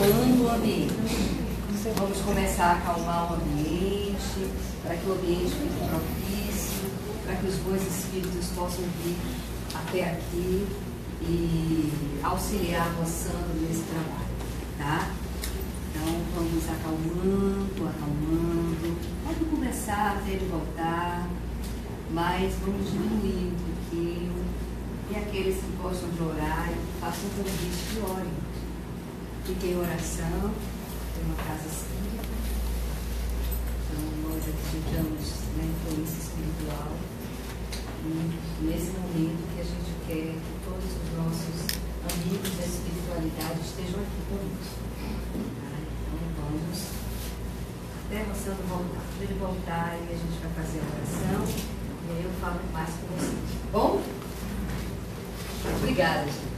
acalmando o ambiente. Vamos começar a acalmar o ambiente, para que o ambiente fique propício, para que os bons espíritos possam vir até aqui e auxiliar a Sandra nesse trabalho, tá? Então vamos acalmando, acalmando. Pode começar até ele voltar, mas vamos diminuir um pouquinho. E aqueles que gostam de orar, façam um convite de orem. Fiquem em oração, tem uma casa assim. Então nós acreditamos na influência espiritual. E nesse momento que a gente quer que todos os nossos amigos da espiritualidade estejam aqui conosco. Então vamos até você voltar. Quando ele voltar, e a gente vai fazer a oração e aí eu falo mais com vocês. Bom? Obrigada, gente.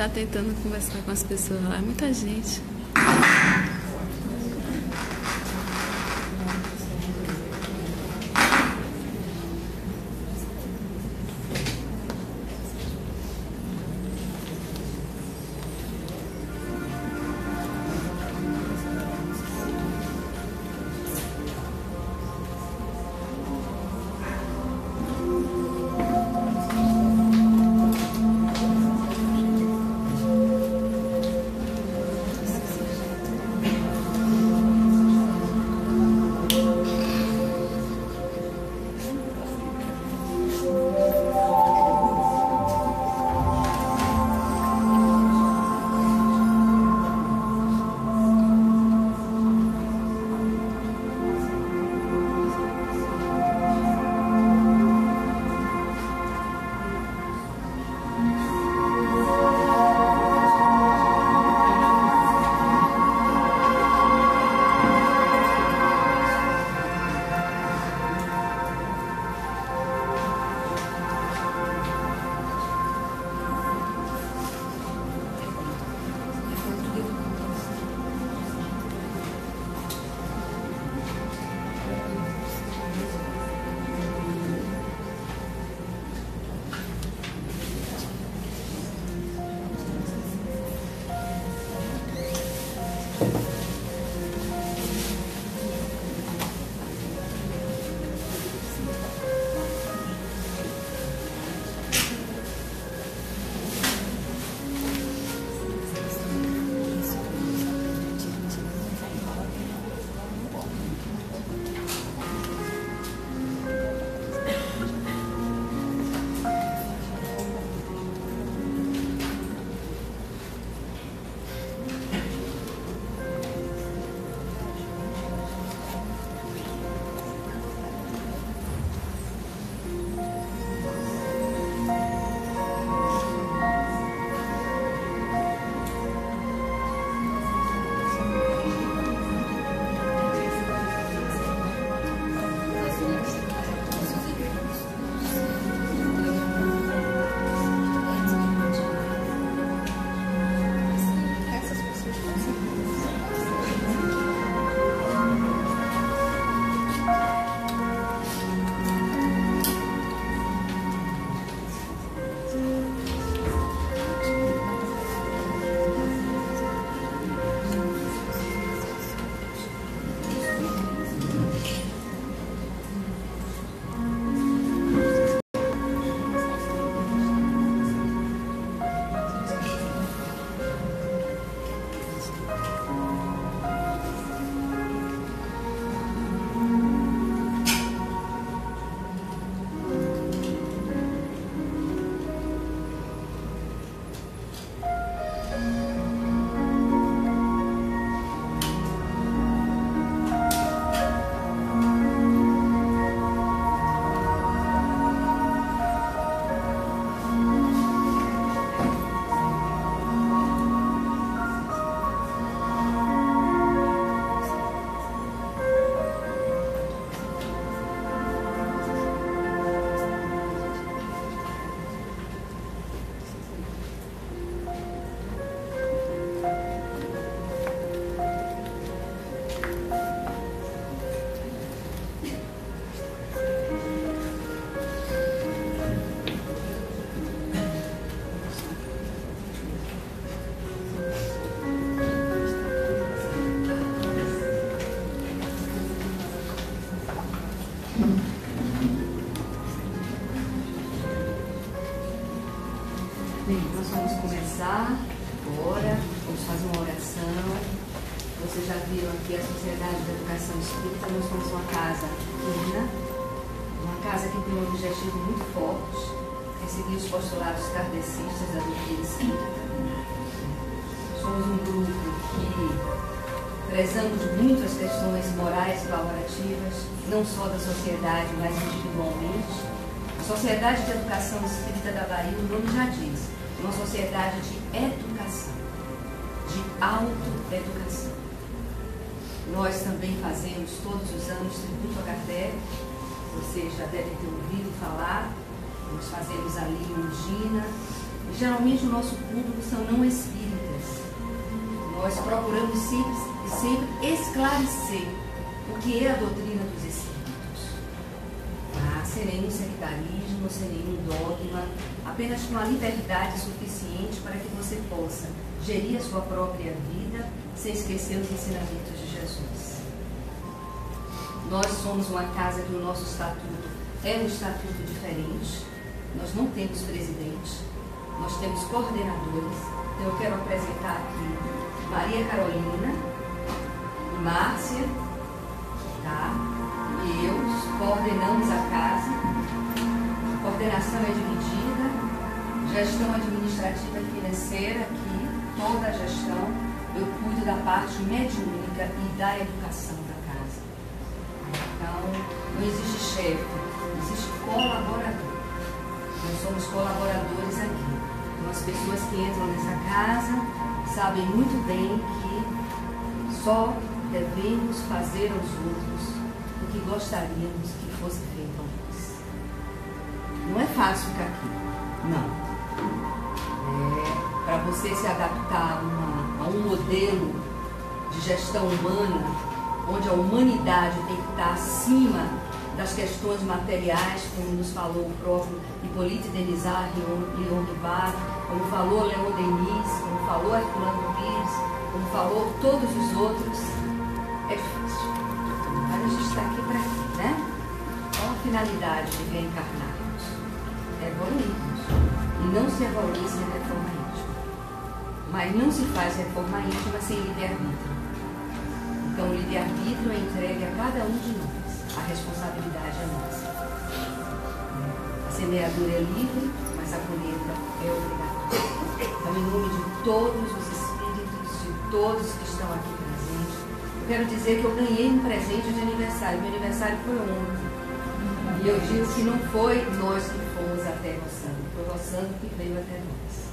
Ele tá tentando conversar com as pessoas lá, é muita gente. Começar agora, vamos fazer uma oração. Vocês já viram aqui a Sociedade de Educação Espírita, nós somos uma casa pequena, uma casa que tem um objetivo muito forte, é seguir os postulados kardecistas da doutrina espírita. Somos um grupo que prezamos muito as questões morais e valorativas, não só da sociedade, mas individualmente. A Sociedade de Educação Espírita da Bahia, o nome já diz, uma sociedade de educação, de autoeducação. Nós também fazemos todos os anos tributo a Kardec, vocês já devem ter ouvido falar, nós fazemos ali em Ungina, e geralmente o nosso público são não espíritas. Nós procuramos sempre, sempre esclarecer o que é a doutrina dos espíritos. Ah, sem nenhum sectarismo, sem nenhum dogma, apenas com a liberdade suficiente para que você possa gerir a sua própria vida sem esquecer os ensinamentos de Jesus. Nós somos uma casa que o nosso estatuto é um estatuto diferente. Nós não temos presidente, nós temos coordenadores. Então eu quero apresentar aqui Maria Carolina Márcia, tá? E eu coordenamos a casa. A coordenação é dividida, gestão administrativa e financeira aqui, toda a gestão. Eu cuido da parte mediúnica e da educação da casa. Então, não existe chefe, existe colaborador. Nós somos colaboradores aqui. Então, as pessoas que entram nessa casa sabem muito bem que só devemos fazer aos outros o que gostaríamos que fosse feito a nós. Não é fácil ficar aqui. Não. Você se adaptar a, uma, a um modelo de gestão humana, onde a humanidade tem que estar acima das questões materiais, como nos falou o próprio Hippolyte Denizar, Leon Rivar, como falou Leon Denis, como falou Herculano Pires, como falou todos os outros, é difícil. Mas a gente está aqui para quê, né? Qual a finalidade de reencarnarmos? É evoluirmos. E não se evolui sem reforma íntima. Mas não se faz reforma íntima sem livre-arbítrio. Então, o livre-arbítrio é entregue a cada um de nós. A responsabilidade é nossa. A semeadura é livre, mas a colheita é obrigatória. Então, em nome de todos os espíritos, de todos que estão aqui presentes, eu quero dizer que eu ganhei um presente de aniversário. Meu aniversário foi ontem. E eu digo que não foi nós que fomos até Rossano, foi Rossano que veio até nós.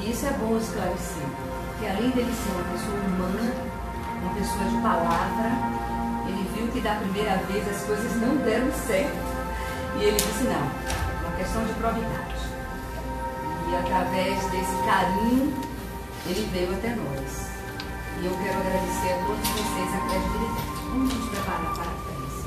E isso é bom esclarecer, porque além dele ser uma pessoa humana, uma pessoa de palavra, ele viu que da primeira vez as coisas não deram certo. E ele disse, não, é uma questão de probidade. E através desse carinho, ele veio até nós. E eu quero agradecer a todos vocês a credibilidade. Vamos nos preparar para a prece.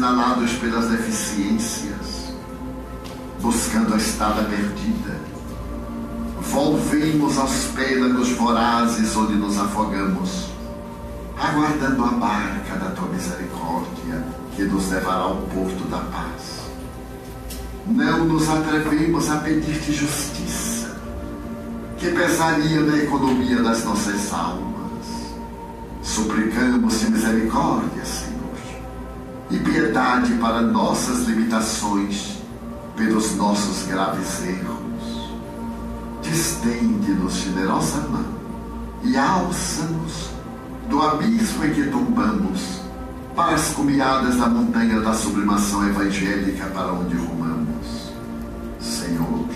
Assinalados pelas deficiências, buscando a estrada perdida. Volvemos aos pêlanos vorazes onde nos afogamos aguardando a barca da tua misericórdia que nos levará ao porto da paz. Não nos atrevemos a pedir-te justiça, que pesaria na economia das nossas almas. Suplicamos-te misericórdia, Senhor, e piedade para nossas limitações pelos nossos graves erros. Distende-nos generosa mão e alça-nos do abismo em que tombamos para as cumeadas da montanha da sublimação evangélica para onde rumamos. Senhor,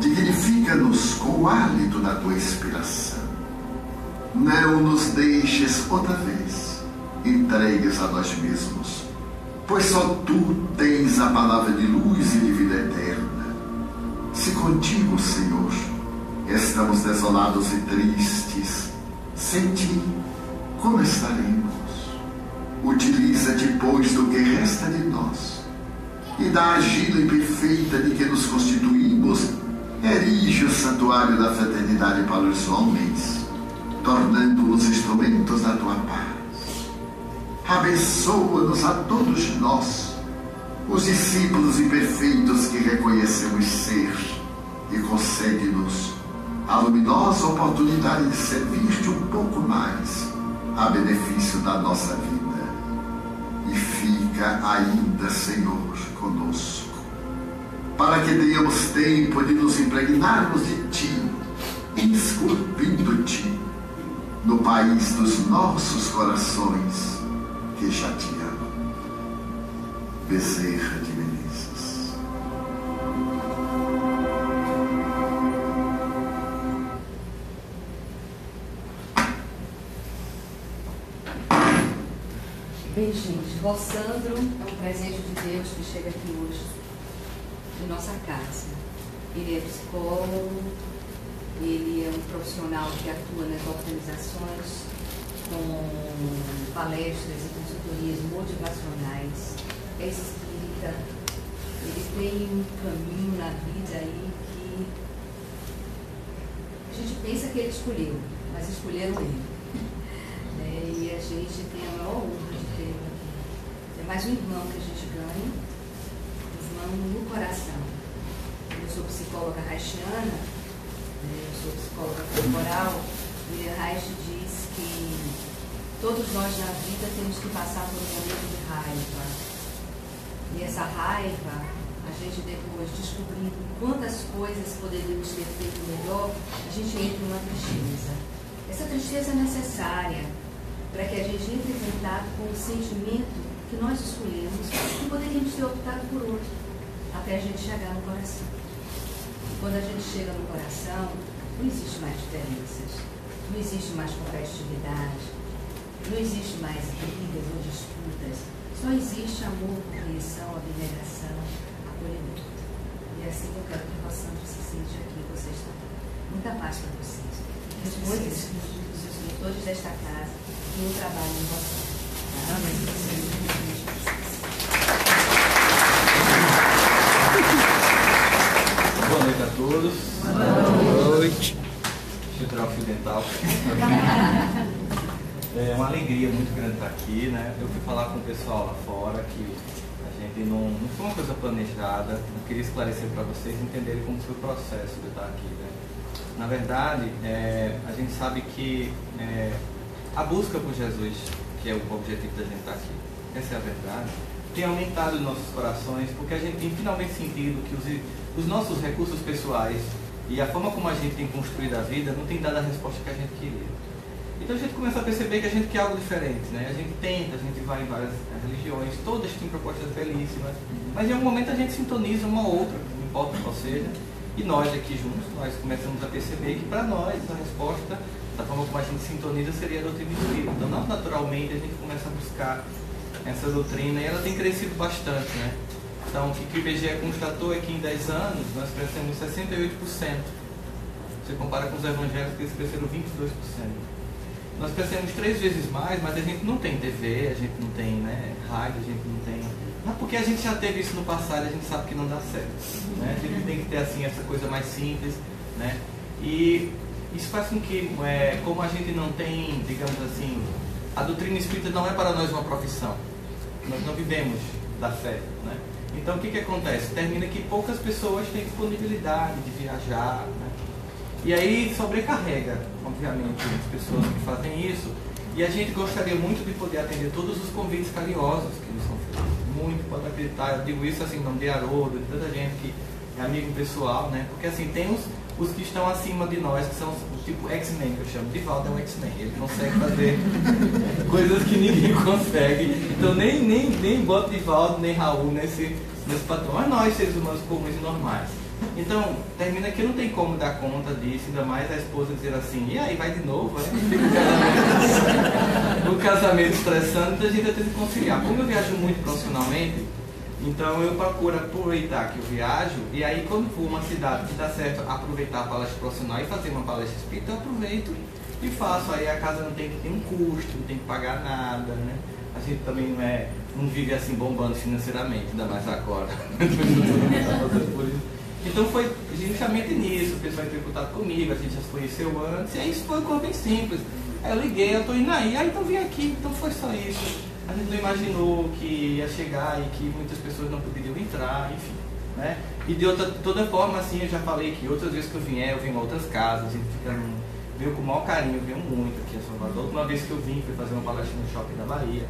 dignifica-nos com o hálito da tua inspiração. Não nos deixes outra vez entregues a nós mesmos, pois só tu tens a palavra de luz e de vida eterna. Se contigo, Senhor, estamos desolados e tristes, sem ti, como estaremos? Utiliza-te, pois, do que resta de nós, e da agila e perfeita de que nos constituímos, erige o santuário da fraternidade para os homens, tornando-os instrumentos da tua paz. Abençoa-nos a todos nós, os discípulos imperfeitos que reconhecemos ser, e concede-nos a luminosa oportunidade de servir-te um pouco mais a benefício da nossa vida. E fica ainda, Senhor, conosco, para que tenhamos tempo de nos impregnarmos de Ti, esculpindo-te no país dos nossos corações que já te amam. Bezerra de Menezes. Bem, gente, Rossandro é um presente de Deus que chega aqui hoje em nossa casa. Ele é psicólogo, ele é um profissional que atua nas organizações com palestras e consultorias motivacionais, é espírita, ele tem um caminho na vida aí que a gente pensa que ele escolheu, mas escolheram ele. Né? E a gente tem a maior honra de ter aqui. É mais um irmão que a gente ganha, um irmão no coração. Eu sou psicóloga haitiana, né? eu sou psicóloga corporal, William Reich diz que todos nós na vida temos que passar por um momento de raiva. E essa raiva, a gente depois descobrindo quantas coisas poderíamos ter feito melhor, a gente entra numa tristeza. Essa tristeza é necessária para que a gente entre em contato com o sentimento que nós escolhemos e poderíamos ter optado por outro, até a gente chegar no coração. Quando a gente chega no coração, não existe mais diferenças não existe mais competitividade, não existe mais brigas ou disputas, só existe amor, compreensão, abnegação, acolhimento. E é assim que eu quero que o Santo se sente aqui, vocês também. Muita paz para vocês. Coisas, os instrutores desta casa e o trabalho em vocês. Amém. Boa noite a todos. Boa noite. Central Ocidental. é uma alegria muito grande estar aqui, né? Eu fui falar com o pessoal lá fora que a gente não, não foi uma coisa planejada, eu queria esclarecer para vocês entenderem como foi o processo de estar aqui, né? Na verdade, é, a gente sabe que é, a busca por Jesus, que é o objetivo da gente estar aqui, essa é a verdade, tem aumentado os nossos corações porque a gente tem finalmente sentido que os, os nossos recursos pessoais e a forma como a gente tem construído a vida não tem dado a resposta que a gente queria. Então a gente começa a perceber que a gente quer algo diferente, né? A gente tenta, a gente vai em várias religiões, todas têm propostas belíssimas, mas em algum momento a gente sintoniza uma ou outra, não importa qual seja, e nós aqui juntos, nós começamos a perceber que para nós a resposta, da forma como a gente sintoniza, seria a doutrina espírita. Então, naturalmente, a gente começa a buscar essa doutrina e ela tem crescido bastante, né? Então, o que o IBGE constatou é que em 10 anos nós crescemos 68%. Você compara com os evangélicos que eles cresceram 22%. Nós crescemos três vezes mais, mas a gente não tem TV, a gente não tem né, rádio, a gente não tem. Mas porque a gente já teve isso no passado, a gente sabe que não dá certo. Né? A gente tem que ter assim essa coisa mais simples. Né? E isso faz com que, é, como a gente não tem, digamos assim, a doutrina espírita não é para nós uma profissão. Nós não vivemos da fé. Né? Então o que, que acontece? Termina que poucas pessoas têm disponibilidade de viajar. E aí sobrecarrega, obviamente, as pessoas que fazem isso. E a gente gostaria muito de poder atender todos os convites carinhosos que nos são feitos. Muito, pode acreditar, eu digo isso assim, não de Haroldo, de tanta gente que é amigo pessoal, né? Porque assim, tem os, os que estão acima de nós, que são o tipo X-Men, que eu chamo. Divaldo é um X-Men, ele consegue fazer coisas que ninguém consegue. Então nem, nem, nem boto Divaldo, nem Raul nesse, nesse patrão. Mas nós, seres humanos comuns e normais. Então, termina que não tem como dar conta disso, ainda mais a esposa dizer assim, e aí, vai de novo, né? o casamento estressante, então a gente tem que conciliar. Como eu viajo muito profissionalmente, então eu procuro aproveitar que eu viajo, e aí quando for uma cidade que dá certo aproveitar a palestra profissional e fazer uma palestra espírita, eu aproveito e faço. Aí a casa não tem que ter um custo, não tem que pagar nada, né? A gente também não é, não vive assim bombando financeiramente, ainda mais agora. Então foi justamente nisso, o pessoal entrou em contato comigo, a gente já se conheceu antes, e aí isso foi uma coisa bem simples. Aí eu liguei, eu tô indo aí, aí então vim aqui, então foi só isso. A gente não imaginou que ia chegar e que muitas pessoas não poderiam entrar, enfim. Né? E de outra, toda forma, assim, eu já falei que outras vezes que eu vier, eu venho em outras casas, a gente fica veio com o maior carinho, veio muito aqui a Salvador. A última vez que eu vim, fui fazer uma palestra no shopping da Bahia,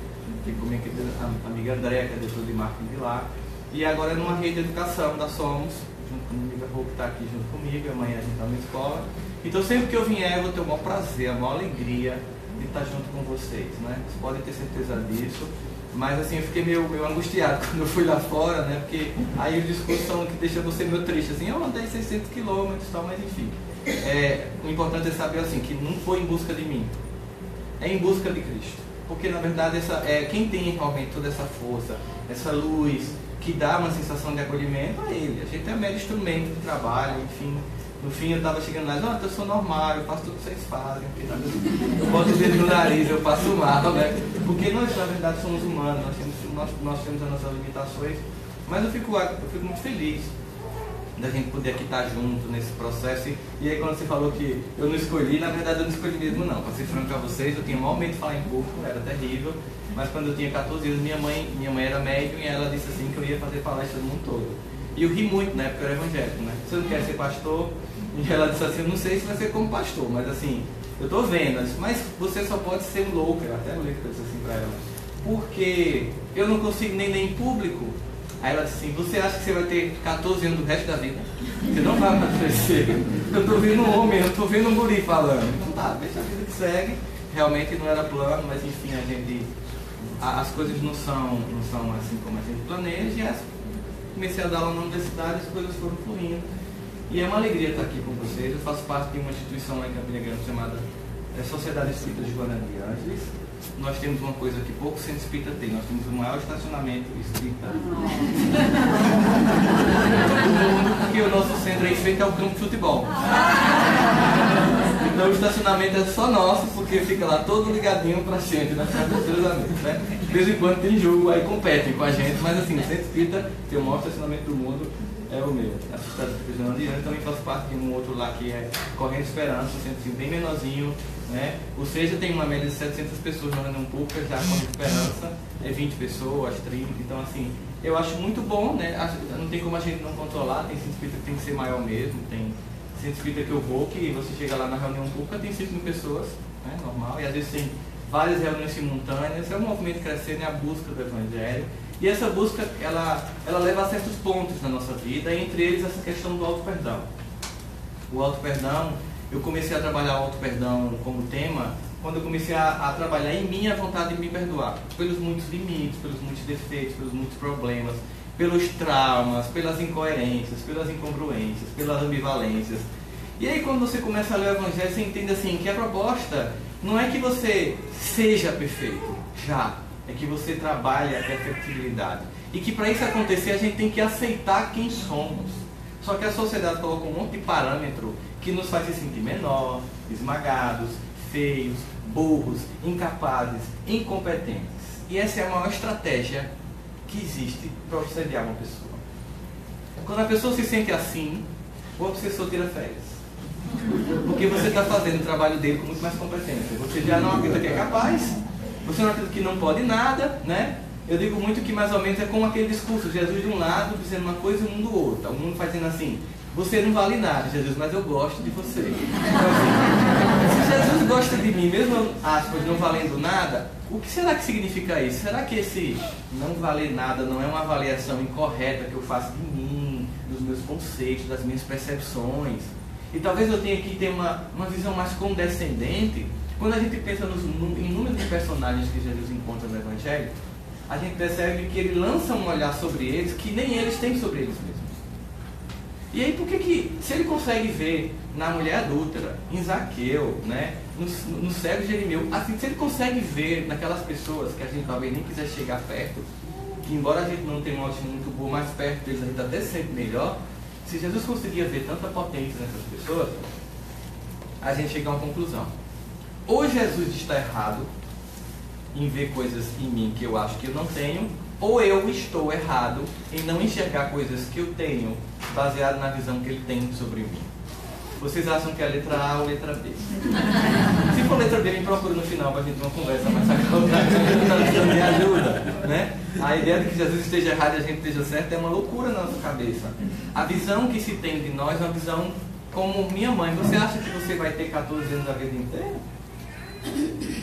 fui com minha querida amiga André, que é diretora de marketing de lá. E agora é numa rede de educação da Somos, que está aqui junto comigo, amanhã a gente está na escola. Então sempre que eu vier, eu vou ter o maior prazer, a maior alegria de estar junto com vocês, né? Vocês podem ter certeza disso. Mas assim, eu fiquei meio, meio angustiado quando eu fui lá fora, né? Porque aí os discursos que deixa você meio triste, assim, eu andei 600 quilômetros e tal, mas enfim. É, o importante é saber assim, que não foi em busca de mim, é em busca de Cristo. Porque na verdade essa, é, quem tem realmente toda essa força, essa luz, que dá uma sensação de acolhimento é ele. A gente é um mero instrumento de trabalho, enfim. No fim eu estava chegando lá, não, eu sou normal, eu faço tudo que vocês fazem. Eu boto o dedo no nariz, eu passo mal, né? Porque nós, na verdade, somos humanos, nós temos, nós, nós temos as nossas limitações. Mas eu fico, eu fico muito feliz da gente poder aqui estar junto nesse processo. E, e, aí quando você falou que eu não escolhi, na verdade eu não escolhi mesmo não. Para ser franco a vocês, eu tinha maior medo de falar em público, era terrível. Mas quando eu tinha 14 anos, minha mãe, minha mãe era médium e ela disse assim que eu ia fazer palestra no mundo todo. E eu ri muito na época, eu era evangélico, né? Você não quer ser pastor? E ela disse assim, eu não sei se vai ser como pastor, mas assim, eu tô vendo, mas você só pode ser um louco, eu até lembro que eu disse assim pra ela, porque eu não consigo nem ler em público. Aí ela disse assim, você acha que você vai ter 14 anos do resto da vida? Você não vai amadurecer. Eu tô vendo um homem, eu tô vendo um guri falando. Então tá, deixa a vida que segue. Realmente não era plano, mas enfim, a gente. As coisas não são, não são assim como a gente planeja. E as, comecei a dar aula na universidade, as coisas foram fluindo. E é uma alegria estar aqui com vocês. Eu faço parte de uma instituição lá em Campina Grande chamada é, Sociedade Espírita de Joana de Ângeles nós temos uma coisa que pouco centro espírita tem, nós temos o maior estacionamento espírita do mundo, porque o nosso centro é em frente ao campo de futebol. Então o estacionamento é só nosso, porque fica lá todo ligadinho pra gente na frente dos cruzamentos. Né? De vez em quando tem jogo, aí competem com a gente, mas assim, o centro tem o maior estacionamento do mundo é o meu. A Sociedade Espírita de Diante também faz parte de um outro lá que é Correndo Esperança, um centro bem menorzinho, né? Ou seja, tem uma média de 700 pessoas morando um pouco, já com esperança, é 20 pessoas, 30, então assim, eu acho muito bom, né? Não tem como a gente não controlar, tem espírita que tem que ser maior mesmo, tem espírita que eu vou, que você chega lá na reunião pública, tem 5 mil pessoas, né? Normal, e às vezes tem várias reuniões simultâneas, é um movimento crescendo, é a busca do Evangelho. E essa busca, ela, ela leva a certos pontos na nossa vida, entre eles essa questão do auto-perdão. O auto-perdão eu comecei a trabalhar o auto-perdão como tema quando eu comecei a, a, trabalhar em mim a vontade de me perdoar. Pelos muitos limites, pelos muitos defeitos, pelos muitos problemas, pelos traumas, pelas incoerências, pelas incongruências, pelas ambivalências. E aí quando você começa a ler o Evangelho, você entende assim que a proposta não é que você seja perfeito, já. É que você trabalhe a perfectibilidade. E que para isso acontecer a gente tem que aceitar quem somos. Só que a sociedade colocou um monte de parâmetro que nos faz se sentir menor, esmagados, feios, burros, incapazes, incompetentes. E essa é a maior estratégia que existe para obsediar uma pessoa. Quando a pessoa se sente assim, o obsessor tira férias. Porque você está fazendo o trabalho dele com muito mais competência. Você já não acredita que é capaz, você não acredita que não pode nada, né? Eu digo muito que mais ou menos é como aquele discurso, Jesus de um lado dizendo uma coisa e o mundo do outro. O mundo fazendo assim, você não vale nada, Jesus, mas eu gosto de você. Então, assim, você Jesus gosta de mim, mesmo aspas, não valendo nada, o que será que significa isso? Será que esse não valer nada não é uma avaliação incorreta que eu faço de mim, dos meus conceitos, das minhas percepções? E talvez eu tenha que ter uma, uma visão mais condescendente. Quando a gente pensa nos, em números de personagens que Jesus encontra no Evangelho, a gente percebe que ele lança um olhar sobre eles que nem eles têm sobre eles mesmos. E aí, por que que, se ele consegue ver na mulher adúltera, em Zaqueu, né, no, no cego Jeremeu, assim, se ele consegue ver naquelas pessoas que a gente talvez nem quiser chegar perto, que embora a gente não tenha um ótimo muito bom, mais perto deles a gente até sempre melhor, se Jesus conseguia ver tanta potência nessas pessoas, a gente chega a uma conclusão. Ou Jesus está errado em ver coisas em mim que eu acho que eu não tenho, ou eu estou errado em não enxergar coisas que eu tenho baseado na visão que ele tem sobre mim. Vocês acham que é a letra A ou letra B? Se for letra B, me procura no final para a gente ter uma conversa mais acalmada. me ajuda. Né? A ideia de que Jesus esteja errado e a gente esteja certo é uma loucura na nossa cabeça. A visão que se tem de nós é uma visão como minha mãe. Você acha que você vai ter 14 anos a vida inteira?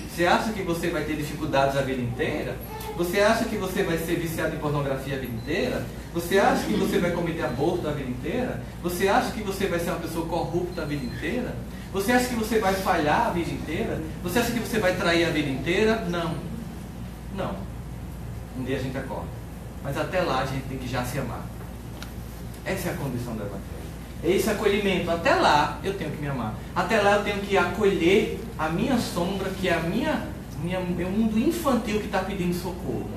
Você acha que você vai ter dificuldades a vida inteira? Você acha que você vai ser viciado em pornografia a vida inteira? Você acha que você vai cometer aborto a vida inteira? Você acha que você vai ser uma pessoa corrupta a vida inteira? Você acha que você vai falhar a vida inteira? Você acha que você vai trair a vida inteira? Não. Não. Um dia a gente acorda. Mas até lá a gente tem que já se amar. Essa é a condição do Evangelho. É esse acolhimento. Até lá eu tenho que me amar. Até lá eu tenho que acolher a minha sombra, que é a minha, minha meu mundo infantil que está pedindo socorro.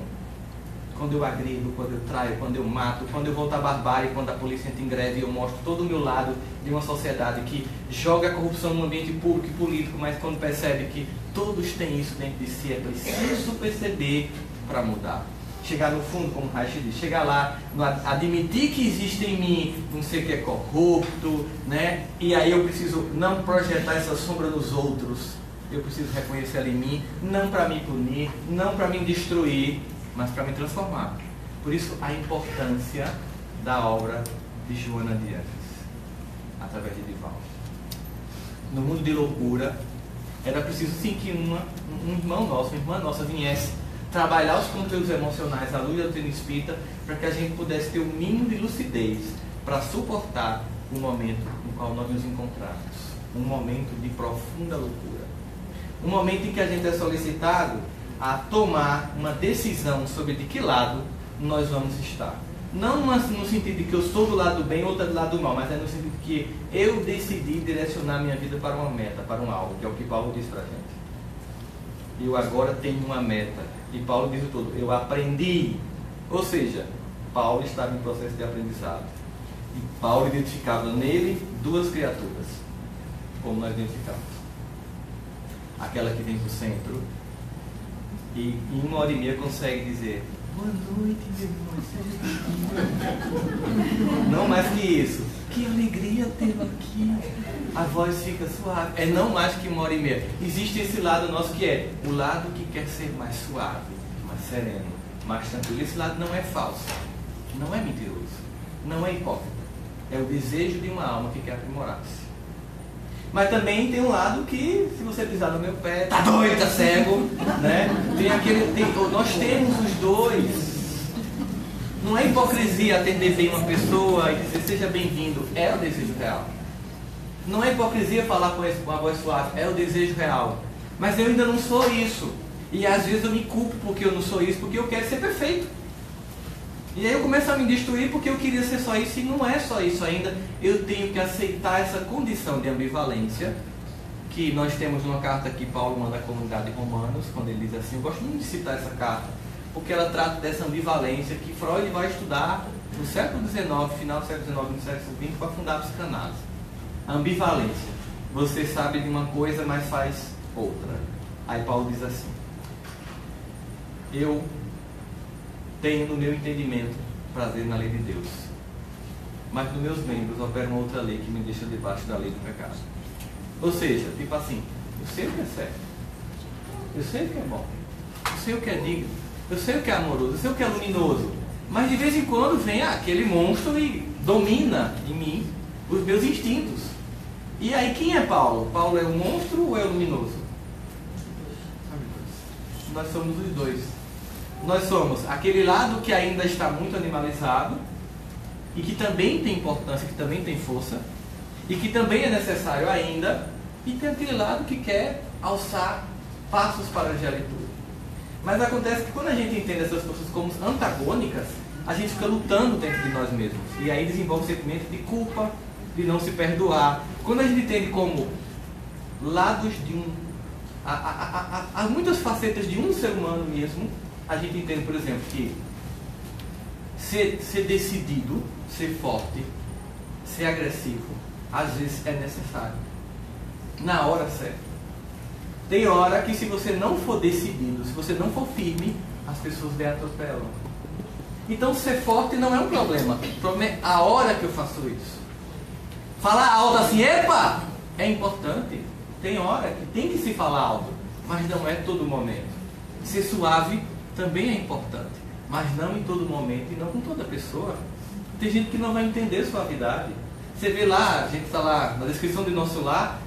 Quando eu agrido, quando eu traio, quando eu mato, quando eu volto à barbárie, quando a polícia entra em greve, eu mostro todo o meu lado de uma sociedade que joga a corrupção no ambiente público e político, mas quando percebe que todos têm isso dentro de si, é preciso perceber para mudar chegar no fundo, como Reich diz, chegar lá, admitir que existe em mim um ser que é corrupto, né? E aí eu preciso não projetar essa sombra nos outros. Eu preciso reconhecer ela em mim, não para me punir, não para me destruir, mas para me transformar. Por isso a importância da obra de Joana de Anjos, através de Divaldo. No mundo de loucura, era preciso sim que uma, um irmão nosso, uma irmã nossa viesse trabalhar os conteúdos emocionais à luz da doutrina espírita para que a gente pudesse ter o um mínimo de lucidez para suportar o momento no qual nós nos encontramos. Um momento de profunda loucura. Um momento em que a gente é solicitado a tomar uma decisão sobre de que lado nós vamos estar. Não no sentido de que eu sou do lado do bem ou do lado do mal, mas é no sentido de que eu decidi direcionar minha vida para uma meta, para um alvo, que é o que Paulo diz para a gente. Eu agora tenho uma meta e Paulo diz o todo, eu aprendi. Ou seja, Paulo estava em processo de aprendizado. E Paulo identificava nele duas criaturas, como nós identificamos. Aquela que vem para o centro e em uma hora e meia consegue dizer Boa noite, meu irmão. Não mais que isso. Que alegria tê-lo aqui. A voz fica suave. É não mais que uma hora e meia. Existe esse lado nosso que é o lado que quer ser mais suave, mais sereno, mais tranquilo. Esse lado não é falso. Não é mentiroso. Não é hipócrita. É o desejo de uma alma que quer aprimorar-se. Mas também tem um lado que, se você pisar no meu pé, tá doido, tá cego, né? Tem aquele, tem, nós temos os dois. Não é hipocrisia atender bem uma pessoa e dizer seja bem-vindo, é o desejo real. Não é hipocrisia falar com, esse, com a voz suave, é o desejo real. Mas eu ainda não sou isso. E às vezes eu me culpo porque eu não sou isso, porque eu quero ser perfeito. E aí eu começo a me destruir porque eu queria ser só isso e não é só isso ainda. Eu tenho que aceitar essa condição de ambivalência que nós temos numa carta que Paulo manda à comunidade de Romanos, quando ele diz assim, eu gosto muito de citar essa carta, porque ela trata dessa ambivalência que Freud vai estudar no século XIX, final do século XIX, no século XX, para fundar a psicanálise. Ambivalência. Você sabe de uma coisa, mas faz outra. Aí Paulo diz assim, eu tenho no meu entendimento prazer na lei de Deus. Mas nos meus membros opera uma outra lei que me deixa debaixo da lei do pecado. Ou seja, tipo assim, eu sei o que é certo. Eu sei o que é bom. Eu sei o que é digno. Eu sei o que é amoroso. Eu sei o que é luminoso. Mas de vez em quando vem aquele monstro e domina em mim os meus instintos. E aí, quem é Paulo? Paulo é o monstro ou é o luminoso? Nós somos os dois. Nós somos aquele lado que ainda está muito animalizado e que também tem importância, que também tem força e que também é necessário ainda, e tem aquele lado que quer alçar passos para a dialetura. Mas acontece que quando a gente entende essas forças como antagônicas, a gente fica lutando dentro de nós mesmos. E aí desenvolve o sentimento de culpa, de não se perdoar. Quando a gente entende como lados de um. Há, muitas facetas de um ser humano mesmo, a gente entende, por exemplo, que ser, ser decidido, ser forte, ser agressivo, às vezes é necessário. Na hora certa. Tem hora que se você não for decidido, se você não for firme, as pessoas lhe atropelam. Então ser forte não é um problema. O problema é a hora que eu faço isso. Falar alto assim, epa, é importante. Tem hora que tem que se falar alto, mas não é todo momento. Ser suave também é importante, mas não em todo momento e não com toda pessoa. Tem gente que não vai entender suavidade. Você vê lá, a gente está lá na descrição do nosso lar,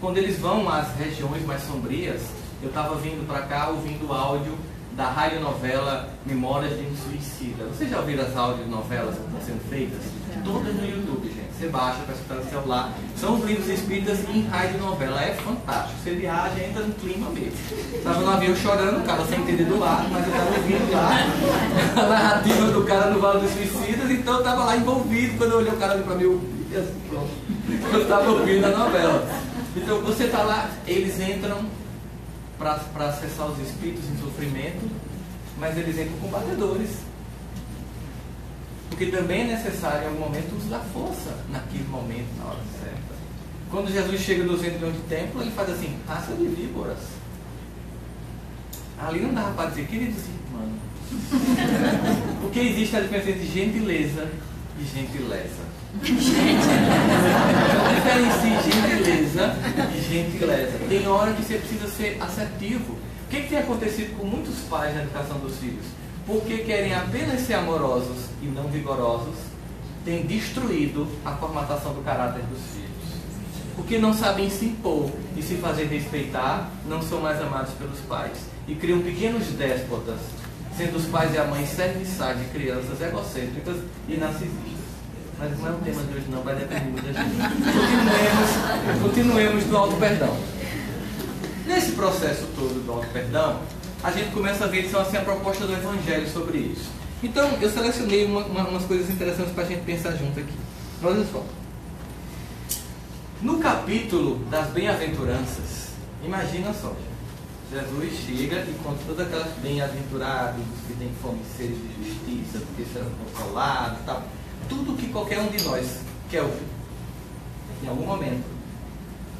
quando eles vão às regiões mais sombrias, eu estava vindo para cá ouvindo o áudio da radionovela Memórias de um Suicida. Vocês já ouviram as audionovelas que estão sendo feitas? Todas no YouTube, gente. Você baixa para escutar no celular. São os livros espíritas em radionovela. É fantástico. Você viaja entra no clima mesmo. Estava no avião chorando, o cara sem entender do lado, mas eu estava ouvindo lá a narrativa do cara no Vale dos Suicidas, então eu estava lá envolvido. Quando eu olhei o cara ali para mim, eu, estava ouvindo a novela. Então você está lá, eles entram para acessar os espíritos em sofrimento, mas eles entram com batedores. Porque também é necessário em algum momento usar força naquele momento, na hora certa. Quando Jesus chega no centro de templo, ele faz assim, raça de víboras. Ali não dava para dizer, queridos irmãos. Porque existe a diferença entre gentileza e gentileza. Então diferencie gentileza e gentileza. Tem hora que você precisa ser assertivo. O que, que tem acontecido com muitos pais na educação dos filhos? Porque querem apenas ser amorosos e não vigorosos, tem destruído a formatação do caráter dos filhos. Porque não sabem se impor e se fazer respeitar, não são mais amados pelos pais. E criam pequenos déspotas, sendo os pais e a mãe serviçais de crianças egocêntricas e narcisistas mas não é o tema de hoje não, vai depender muito da gente. Continuemos, continuemos do alto perdão. Nesse processo todo do alto perdão, a gente começa a ver são assim a proposta do Evangelho sobre isso. Então, eu selecionei uma, uma, umas coisas interessantes para a gente pensar junto aqui. Olha só. No capítulo das bem-aventuranças, imagina só, Jesus chega e conta todas aquelas bem-aventurados que têm fome e sede de justiça, porque serão consolados tal tudo que qualquer um de nós quer ouvir. Em algum momento,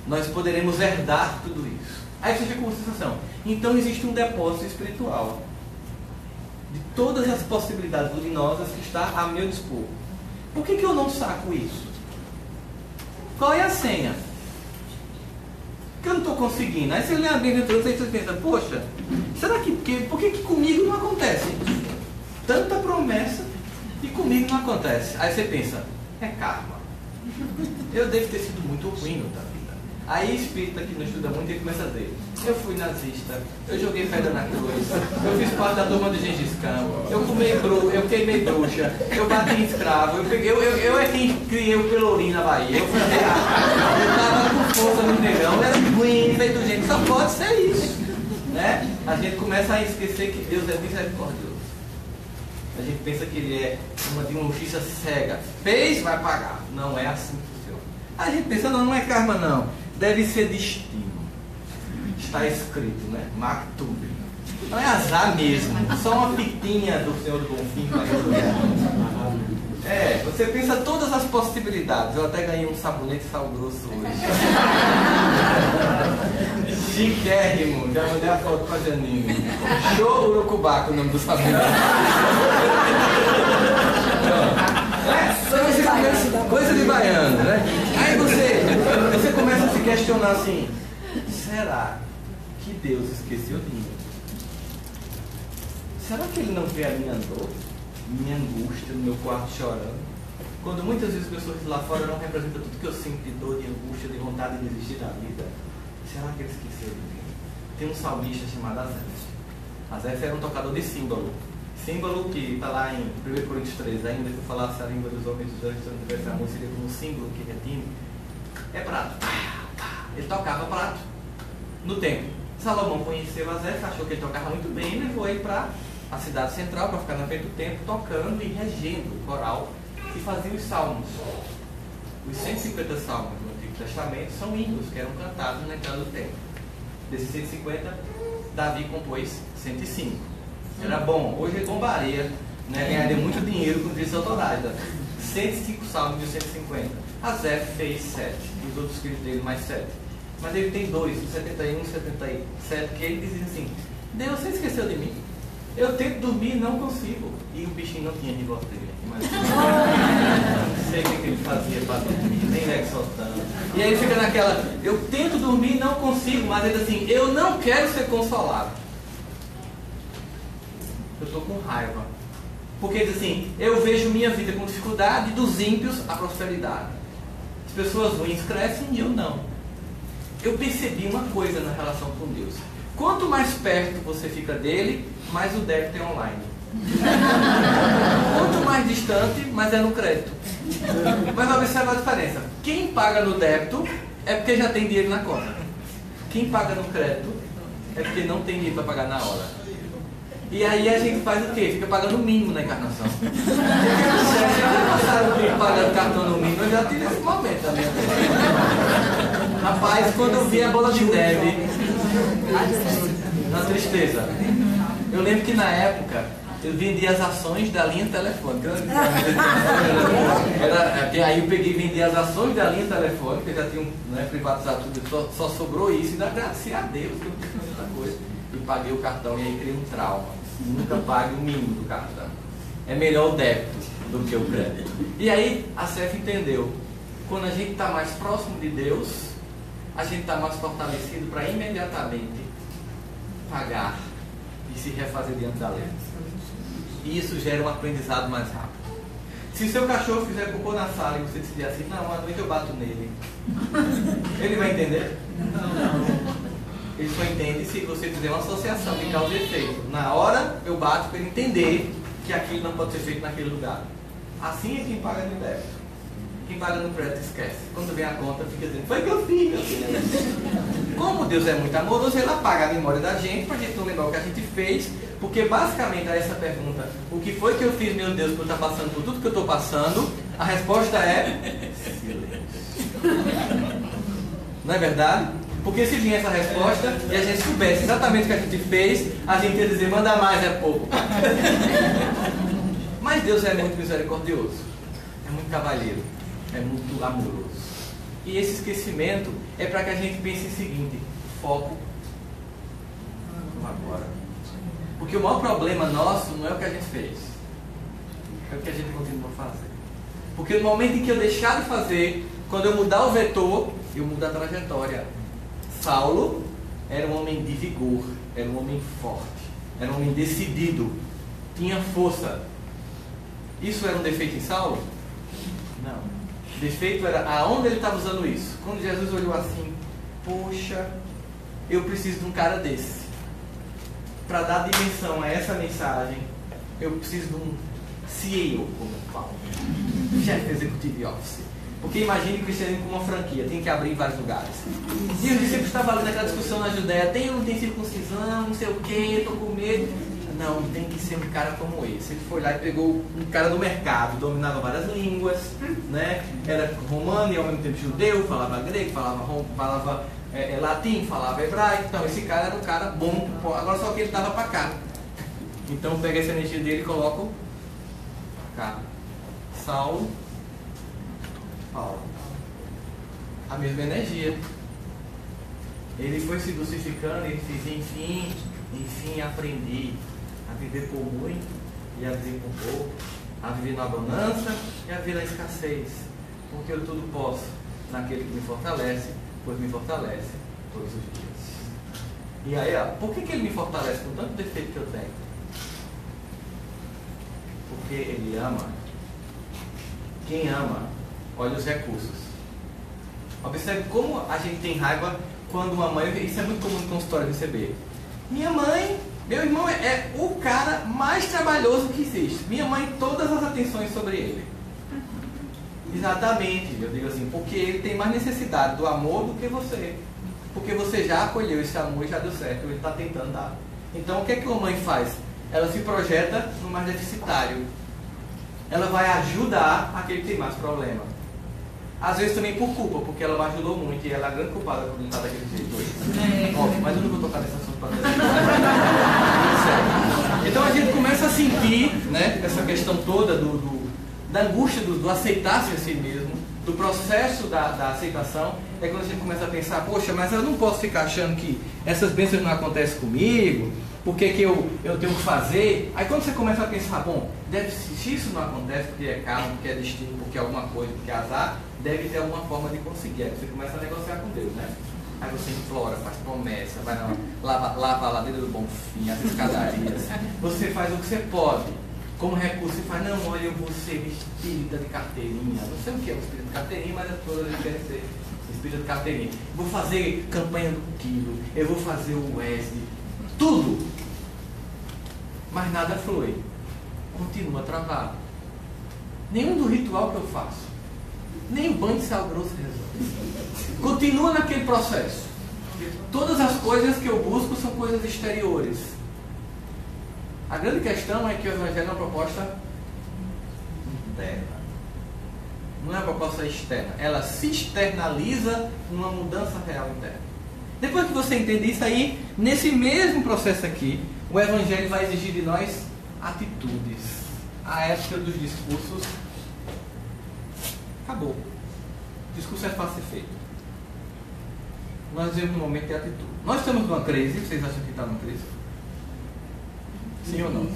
nós poderemos herdar tudo isso. Aí você fica com a sensação. Então existe um depósito espiritual de todas as possibilidades luminosas que está a meu dispor. Por que, que eu não saco isso? Qual é a senha? Que eu não estou conseguindo. Aí você lê a Bíblia e você pensa, poxa, será que, que por que, que comigo não acontece? Tanta promessa e comigo não acontece. Aí você pensa, é karma. Eu devo ter sido muito ruim vida. Aí espírita que não estuda muito, ele começa a dizer, eu fui nazista, eu joguei pedra na cruz, eu fiz parte da turma do Gengis Khan, eu comei bru, eu queimei bruxa, eu bati em escravo, eu, peguei, eu, eu, eu é quem criei o Pelourinho na Bahia, eu fui eu tava com força no negão, era ruim, feito gente, só pode ser isso. Né? A gente começa a esquecer que Deus é misericordioso. A gente pensa que ele é uma de uma justiça cega. Fez, vai pagar. Não é assim. A gente pensa, não, não é karma não. Deve ser destino. Está escrito, né? Maktub. Não é azar mesmo. Só uma pitinha do Senhor do Bonfim vai É, você pensa todas as possibilidades. Eu até ganhei um sabonete sal grosso hoje. Chiquérrimo, já mandei a foto pra Janine. Show Urucubaca, o nome do sabonete. é, coisa de baiano, né? Aí você, você começa a se questionar assim, será que Deus esqueceu de mim? Será que ele não vê a minha dor, minha angústia no meu quarto chorando? Quando muitas vezes pessoas lá fora não representam tudo que eu sinto de dor, de angústia, de vontade de desistir da vida, será que eles esqueceram de mim? Tem um salmista chamado Azef. Azef era um tocador de símbolo. Símbolo que está lá em 1 Coríntios 3, ainda que eu falasse a língua dos homens dos anjos, não tivesse amor, seria como um símbolo que retine. É prato. Ele tocava prato no templo. Salomão conheceu Azef, achou que ele tocava muito bem e levou ele para a cidade central para ficar na frente do templo, tocando e regendo o coral e fazia os salmos. Os 150 salmos do Antigo Testamento são hinos que eram cantados na entrada do templo. Desses 150, Davi compôs 105. Era bom. Hoje ele bombaria, né? ganharia muito dinheiro com direitos autorais. 105 salmos de 150. Azef fez 7. E os outros filhos dele mais 7. Mas ele tem dois, 71 e 77, que ele dizia assim: Deus, você esqueceu de mim? Eu tento dormir e não consigo. E o bichinho não tinha rivotril. Mas não sei o que ele fazia para dormir, nem Lexotan. E aí fica naquela: Eu tento dormir e não consigo. Mas ele assim: Eu não quero ser consolado. Eu estou com raiva. Porque diz assim: Eu vejo minha vida com dificuldade, dos ímpios a prosperidade. As pessoas ruins crescem e eu não eu percebi uma coisa na relação com Deus. Quanto mais perto você fica dele, mais o débito é online. Quanto mais distante, mais é no crédito. Mas observa a diferença. Quem paga no débito é porque já tem dinheiro na conta. Quem paga no crédito é porque não tem dinheiro para pagar na hora. E aí a gente faz o quê? Fica pagando o mínimo na encarnação. Já passaram o tempo pagando cartão no mínimo, eu já tive esse momento também. Rapaz, quando eu vi a bola de neve, na tristeza. Eu lembro que na época eu vendia as ações da linha telefônica. Era, é, aí eu peguei e vendi as ações da linha telefônica, já tinham né, privatizado tudo, só, só sobrou isso, e agradecer a Deus que eu tinha muita coisa. E paguei o cartão e aí criei um trauma. Nunca pague o mínimo do cartão. É melhor o débito do que o crédito. E aí a CEF entendeu. Quando a gente está mais próximo de Deus, a gente está mais fortalecido para imediatamente pagar e se refazer diante da lei. E isso gera um aprendizado mais rápido. Se seu cachorro fizer cocô na sala e você decidir assim, não, à noite eu bato nele, ele vai entender? Não. Ele só entende se você fizer uma associação de causa e efeito. Na hora eu bato para ele entender que aquilo não pode ser feito naquele lugar. Assim é quem paga de débito. Quem paga no crédito esquece. Quando vem a conta, fica dizendo, foi que eu fiz. Como Deus é muito amoroso, ele apaga a memória da gente para a gente não lembrar o que a gente fez. Porque basicamente a essa pergunta, o que foi que eu fiz, meu Deus, por estar passando por tudo que eu estou passando, a resposta é silêncio. Não é verdade? Porque se vinha essa resposta e a gente soubesse exatamente o que a gente fez, a gente ia dizer, manda mais, é pouco. Mas Deus é muito misericordioso, é muito cavalheiro é muito amoroso. E esse esquecimento é para que a gente pense o seguinte: foco no agora. Porque o maior problema nosso não é o que a gente fez, é o que a gente continua fazendo. Porque no momento em que eu deixar de fazer, quando eu mudar o vetor, eu mudo a trajetória. Saulo era um homem de vigor, era um homem forte, era um homem decidido, tinha força. Isso era um defeito em Saulo? Não defeito era aonde ele estava usando isso. Quando Jesus olhou assim, poxa, eu preciso de um cara desse. Para dar dimensão a essa mensagem, eu preciso de um CEO como Paulo, chefe executivo office. Porque imagine o cristianismo como uma franquia, tem que abrir em vários lugares. E os discípulos estavam ali naquela discussão na Judéia, tem ou não tem circuncisão, não sei o que, estou com medo. Não, tem que ser um cara como esse. Ele foi lá e pegou um cara do mercado, dominava várias línguas, né? era romano e ao mesmo tempo judeu, falava grego, falava, falava é, é, latim, falava hebraico. Então, esse cara era um cara bom. Agora só que ele estava para cá. Então, pega essa energia dele e coloca cá. Saulo, Paulo. A mesma energia. Ele foi se dulcificando, ele fez, enfim, enfim, aprendi viver por muito e a viver por pouco, a viver na abundância e a viver na escassez. Porque eu tudo posso naquele que me fortalece, pois me fortalece todos os dias. E aí, ó, por que, que ele me fortalece com tanto defeito que eu tenho? Porque ele ama Quem ama, olha os recursos. Observe como a gente tem raiva quando uma mãe. Isso é muito comum no consultório receber. Minha mãe, meu irmão é, é o cara mais trabalhoso que existe. Minha mãe, todas as atenções sobre ele. Exatamente, eu digo assim, porque ele tem mais necessidade do amor do que você. Porque você já acolheu esse amor e já deu certo, ele está tentando dar. Então o que, é que uma mãe faz? Ela se projeta no mais deficitário. Ela vai ajudar aquele que tem mais problema. Às vezes também por culpa, porque ela me ajudou muito e ela é a grande culpada por não estar daquele jeito hoje. É. Óbvio, mas eu não vou tocar nesse assunto para Então a gente começa a sentir né, essa questão toda do, do da angústia do, do aceitar-se a si mesmo, do processo da, da aceitação, é quando a gente começa a pensar, poxa, mas eu não posso ficar achando que essas bênçãos não acontecem comigo, por que, que eu, eu tenho que fazer? Aí quando você começa a pensar, bom, deve, se isso não acontece porque é karma, porque é destino, porque é alguma coisa, porque é azar, deve ter alguma forma de conseguir. Aí você começa a negociar com Deus, né? Aí você implora, faz promessa, vai lá, lava, lava a ladeira do bom fim, as escadarias. Você faz o que você pode. Como recurso, você faz, não, olha, eu vou ser espírita de carteirinha. Não sei o que é espírito de carteirinha, mas as pessoas querem ser espírita de carteirinha. Vou fazer campanha do quilo, eu vou fazer o WESD, tudo. Mas nada flui. Continua travado. Nenhum do ritual que eu faço, nem banho de sal grosso resolve. Continua naquele processo. Todas as coisas que eu busco são coisas exteriores a grande questão é que o Evangelho é uma proposta interna. Não é uma proposta externa. Ela se externaliza numa mudança real interna. Depois que você entende isso aí, nesse mesmo processo aqui, o Evangelho vai exigir de nós atitudes. A época dos discursos acabou. O discurso é fácil ser feito. Nós vivemos um momento de atitude. Nós estamos numa crise, vocês acham que está numa crise? Sim ou não?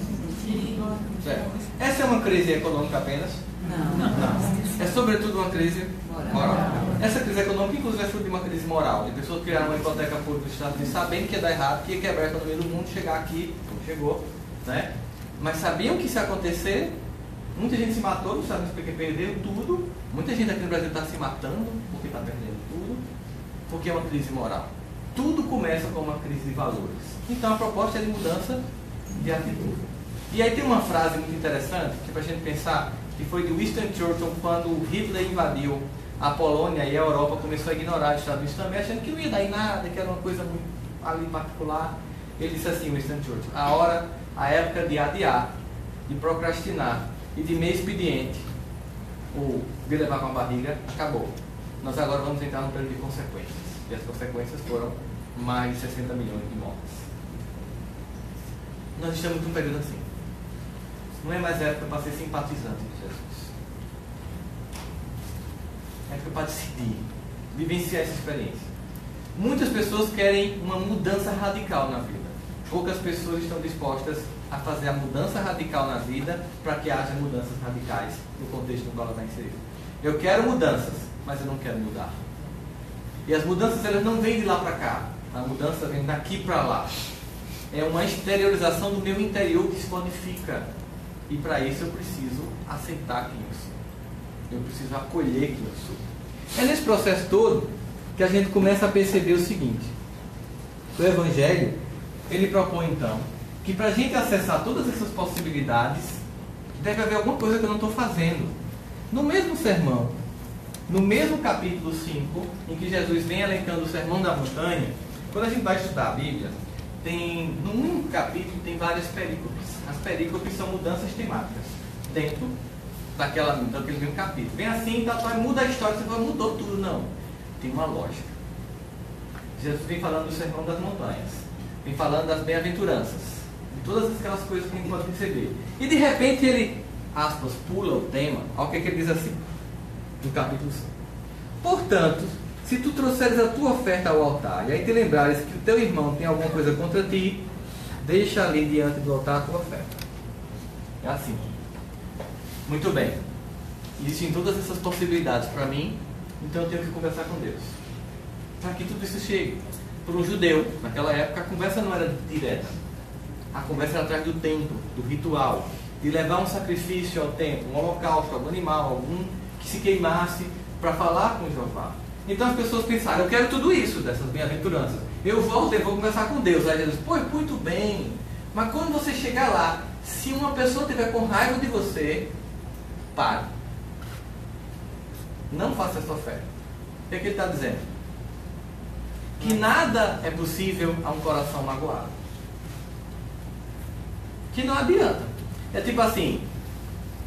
Certo. Essa é uma crise econômica apenas? Não. não. não. É sobretudo uma crise moral. Essa crise econômica, inclusive, é fruto de uma crise moral. De pessoas criaram uma hipoteca pública dos Estados Unidos, sabendo que ia dar errado, que ia quebrar a economia do mundo, chegar aqui, como chegou, né? Mas sabiam que ia acontecer. Muita gente se matou nos Estados Unidos porque perdeu tudo. Muita gente aqui no Brasil está se matando porque está perdendo tudo. Porque é uma crise moral. Tudo começa com uma crise de valores. Então a proposta é de mudança de atitude. E aí tem uma frase muito interessante, que é para a gente pensar, que foi de Winston Churchill, quando Hitler invadiu a Polônia e a Europa começou a ignorar os Estados Unidos também, achando que não ia dar em nada, que era uma coisa muito ali particular. Ele disse assim, Winston Churchill, a hora, a época de adiar, de procrastinar e de meio expediente, ou de levar com a barriga, acabou. Nós agora vamos entrar num período de consequências. E as consequências foram mais de 60 milhões de mortes nós estamos num período assim. Não é mais época para ser simpatizante de Jesus. É época para decidir, vivenciar essa experiência. Muitas pessoas querem uma mudança radical na vida. Poucas pessoas estão dispostas a fazer a mudança radical na vida para que haja mudanças radicais no contexto no qual ela está inserida. Eu quero mudanças, mas eu não quero mudar. E as mudanças elas não vêm de lá para cá. A mudança vem daqui para lá é uma exteriorização do meu interior que se modifica. E para isso eu preciso aceitar quem eu sou. Eu preciso acolher quem eu sou. É nesse processo todo que a gente começa a perceber o seguinte. O Evangelho, ele propõe então que para a gente acessar todas essas possibilidades, deve haver alguma coisa que eu não estou fazendo. No mesmo sermão, no mesmo capítulo 5, em que Jesus vem elencando o sermão da montanha, quando a gente vai estudar a Bíblia, tem, único capítulo tem várias perícopes. As perícopes são mudanças temáticas dentro daquela, daquele mesmo capítulo. Vem assim, tá, tá, muda a história, você fala, mudou tudo. Não. Tem uma lógica. Jesus vem falando do sermão das montanhas, vem falando das bem-aventuranças, todas aquelas coisas que a gente pode perceber. E de repente ele, aspas, pula o tema, olha o que, é que ele diz assim, no capítulo 5. Portanto, se tu trouxeres a tua oferta ao altar e aí te lembrares que o teu irmão tem alguma coisa contra ti, deixa ali diante do altar a tua oferta. É assim. Muito bem. Existem todas essas possibilidades para mim, então eu tenho que conversar com Deus. Para que tudo isso chegue. Para um judeu, naquela época, a conversa não era direta. A conversa era atrás do templo, do ritual, de levar um sacrifício ao templo, um holocausto, algum animal, algum que se queimasse para falar com Jeová. Então as pessoas pensaram, eu quero tudo isso dessas bem-aventuranças. Eu volto e vou conversar com Deus. Aí Jesus, pois muito bem. Mas quando você chegar lá, se uma pessoa tiver com raiva de você, pare. Não faça essa oferta. O que, é que ele está dizendo? Que nada é possível a um coração magoado. Que não adianta. É tipo assim,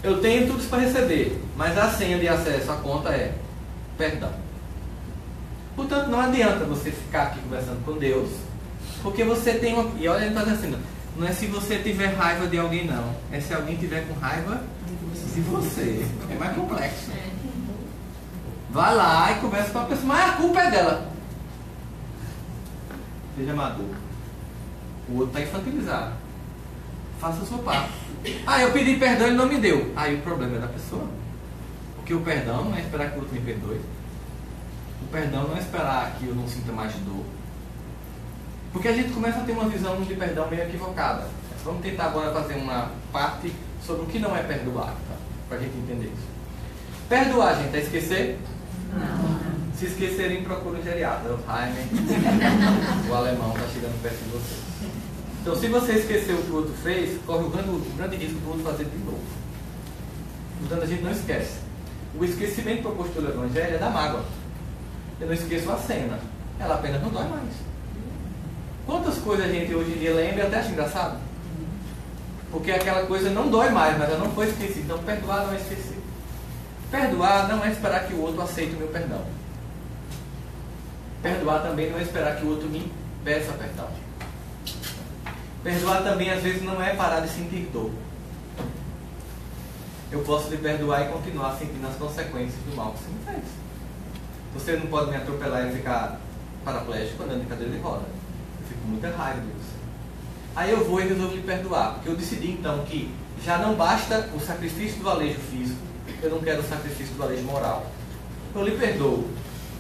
eu tenho tudo isso para receber, mas a senha de acesso à conta é perdão. Portanto, não adianta você ficar aqui conversando com Deus, porque você tem uma. E olha, ele está dizendo assim, não é se você tiver raiva de alguém, não. É se alguém tiver com raiva de você. É mais complexo. Vai lá e conversa com a pessoa, mas a culpa é dela. Seja maduro. O outro está infantilizado. Faça a sua parte. Ah, eu pedi perdão e ele não me deu. Aí o problema é da pessoa. Porque o perdão não é esperar que o outro me perdoe. O perdão não é esperar que eu não sinta mais dor. Porque a gente começa a ter uma visão de perdão meio equivocada. Vamos tentar agora fazer uma parte sobre o que não é perdoar, tá? para a gente entender isso. Perdoar, gente, é esquecer? Não. Se esquecerem, procura o geriatra, o Jaime, o alemão está chegando perto de você. Então, se você esqueceu o que o outro fez, corre o grande, o grande risco do outro fazer de novo. Portanto, a gente não esquece. O esquecimento proposto pelo Evangelho é da mágoa. Eu não esqueço a cena. Ela apenas não dói mais. Quantas coisas a gente hoje em dia lembra e até acha engraçado? Porque aquela coisa não dói mais, mas ela não foi esquecida. Então, perdoar não é esquecer. Perdoar não é esperar que o outro aceite o meu perdão. Perdoar também não é esperar que o outro me peça perdão. Perdoar também, às vezes, não é parar de sentir dor. Eu posso lhe perdoar e continuar sentindo as consequências do mal que você me fez. Você não pode me atropelar e ficar paraplégico andando em cadeira de roda. Eu fico com muita raiva de você. Aí eu vou e resolvo lhe perdoar. Porque eu decidi então que já não basta o sacrifício do alejo físico, eu não quero o sacrifício do alejo moral. Eu lhe perdoo.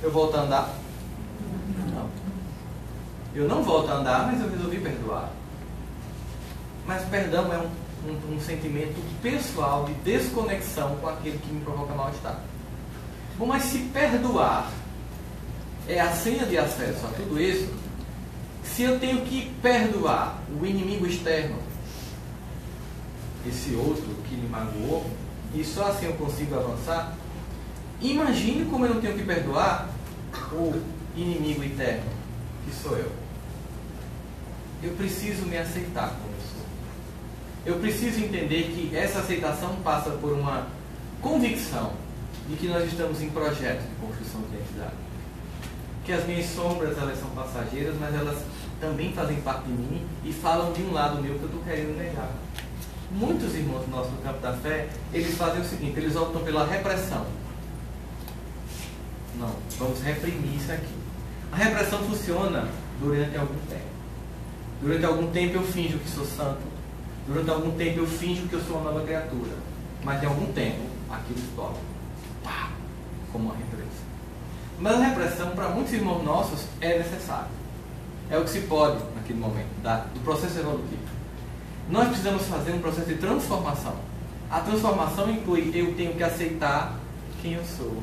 Eu volto a andar? Não. Eu não volto a andar, mas eu resolvi perdoar. Mas perdão é um, um, um sentimento pessoal de desconexão com aquele que me provoca mal-estar. Bom, mas se perdoar é a senha de acesso a tudo isso, se eu tenho que perdoar o inimigo externo, esse outro que me magoou, e só assim eu consigo avançar, imagine como eu não tenho que perdoar o inimigo interno, que sou eu. Eu preciso me aceitar como eu preciso entender que essa aceitação passa por uma convicção de que nós estamos em projeto de construção de identidade. Que as minhas sombras elas são passageiras, mas elas também fazem parte de mim e falam de um lado meu que eu estou querendo negar. Muitos irmãos nossos no campo da fé, eles fazem o seguinte, eles optam pela repressão. Não, vamos reprimir isso aqui. A repressão funciona durante algum tempo. Durante algum tempo eu finjo que sou santo. Durante algum tempo eu finjo que eu sou uma nova criatura. Mas em algum tempo aquilo estoura. Pá, como uma repressão. Mas a repressão, para muitos irmãos nossos, é necessária. É o que se pode naquele momento, da, do processo evolutivo. Nós precisamos fazer um processo de transformação. A transformação inclui eu tenho que aceitar quem eu sou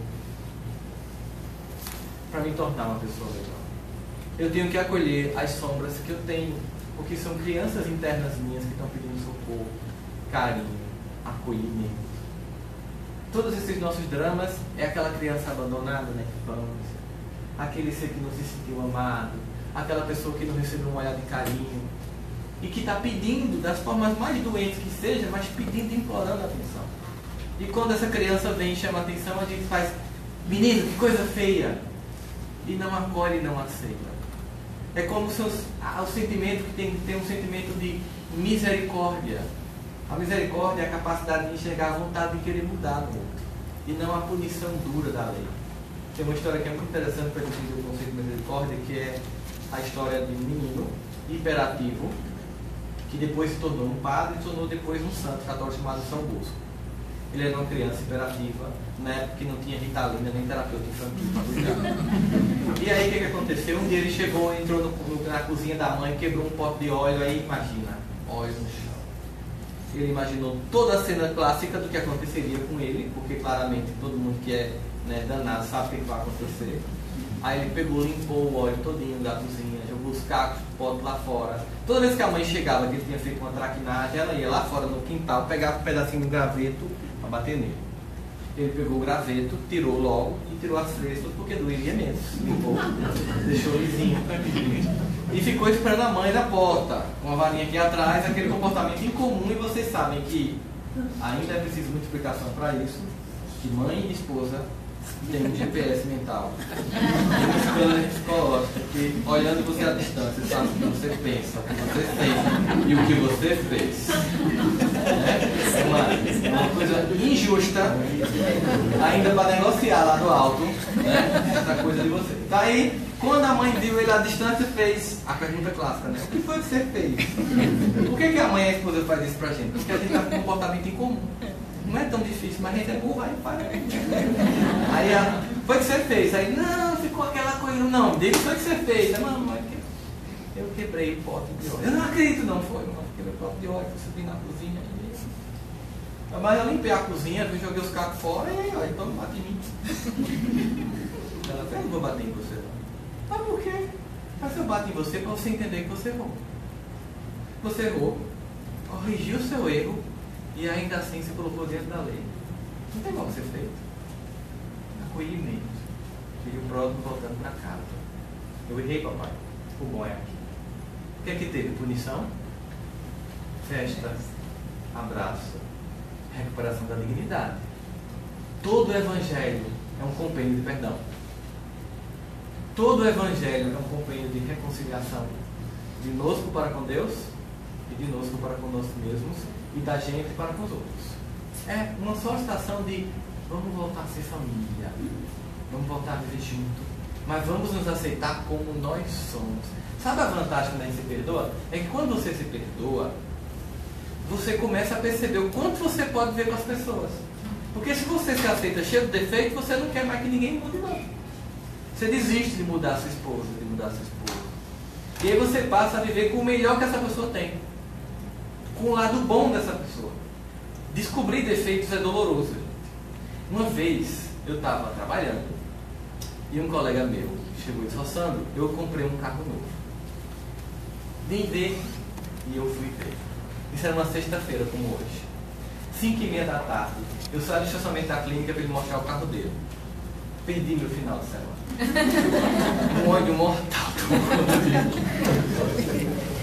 para me tornar uma pessoa legal. Eu tenho que acolher as sombras que eu tenho, porque são crianças internas minhas que estão pedindo socorro, carinho, acolhimento. Todos esses nossos dramas é aquela criança abandonada na infância, aquele ser que não se sentiu amado, aquela pessoa que não recebeu um olhar de carinho e que está pedindo, das formas mais doentes que seja, mas pedindo, implorando atenção. E quando essa criança vem e chama atenção, a gente faz, menino, que coisa feia, e não acolhe e não aceita. É como se os, ah, o sentimento que tem, tem um sentimento de misericórdia. A misericórdia é a capacidade de enxergar a vontade de querer mudar no outro. E não a punição dura da lei. Tem uma história que é muito interessante para entender o conceito de misericórdia, que é a história de um menino hiperativo, que depois se tornou um padre e se tornou depois um santo católico chamado São Bosco. Ele era uma criança imperativa, na época que não tinha ritalina nem terapeuta infantil para. E aí o que, que aconteceu? Um dia ele chegou, entrou no, no, na cozinha da mãe, quebrou um pote de óleo, aí imagina, óleo no chão. Ele imaginou toda a cena clássica do que aconteceria com ele, porque claramente todo mundo que é né, danado sabe o que vai acontecer. Aí ele pegou, limpou o óleo todinho da cozinha, jogou os cacos, pote lá fora. Toda vez que a mãe chegava, que ele tinha feito uma traquinagem, ela ia lá fora no quintal, pegava um pedacinho de graveto para bater nele. Ele pegou o graveto, tirou logo e tirou as frestas porque doeria menos. Limpou, deixou lisinho. E ficou esperando a mãe na porta, com a varinha aqui atrás, aquele comportamento incomum. E vocês sabem que ainda é preciso muita explicação para isso. Que mãe e esposa tem um GPS mental. Tem um scanner psicológico que, olhando você à distância, sabe o que você pensa, o que você sente e o que você fez. É uma, uma coisa injusta, ainda para negociar lá do alto, né? essa coisa de você. Tá aí, quando a mãe viu ele à distância, fez a pergunta clássica, né? O que foi que você fez? Por que, que a mãe e a esposa fazem isso pra gente? Porque a gente está com um comportamento incomum. Não é tão difícil, mas a gente é burro, aí faz. Aí ela, foi que você fez? Aí, não, ficou aquela coisa. Não, dele foi que você fez. Aí, mamãe, eu quebrei o pote de óleo. Eu não acredito, não foi, não. Quebrei o pote de óleo, subi na cozinha. Mas eu limpei a cozinha, eu joguei os cacos fora e aí, então não bate em mim. Ela eu não vou bater em você, não. Mas por quê? Mas eu bato em você para você entender que você errou. Você errou, corrigiu o seu erro e ainda assim se colocou dentro da lei. Não tem como ser feito. Acolhimento. Filho próximo voltando para casa. Eu errei, papai. O bom é aqui. O que é que teve? Punição? Festa, abraço, recuperação da dignidade. Todo o evangelho é um compêndio de perdão. Todo o evangelho é um compêndio de reconciliação de nós para com Deus e de nós para conosco mesmos e da gente para com os outros. É uma solicitação de vamos voltar a ser família, vamos voltar a viver junto, mas vamos nos aceitar como nós somos. Sabe a vantagem quando a gente se perdoa? É que quando você se perdoa, você começa a perceber o quanto você pode ver com as pessoas. Porque se você se aceita cheio de defeito, você não quer mais que ninguém mude não. Você desiste de mudar sua esposa, de mudar seu esposo. E aí você passa a viver com o melhor que essa pessoa tem com o lado bom dessa pessoa. Descobrir defeitos é doloroso. Gente. Uma vez eu estava trabalhando e um colega meu chegou esforçando, eu comprei um carro novo. Nem ver e eu fui ver. Isso era uma sexta-feira, como hoje. Cinco e meia da tarde, eu saí do estacionamento da clínica para ele mostrar o carro dele. Perdi meu final de semana. Um ódio mortal.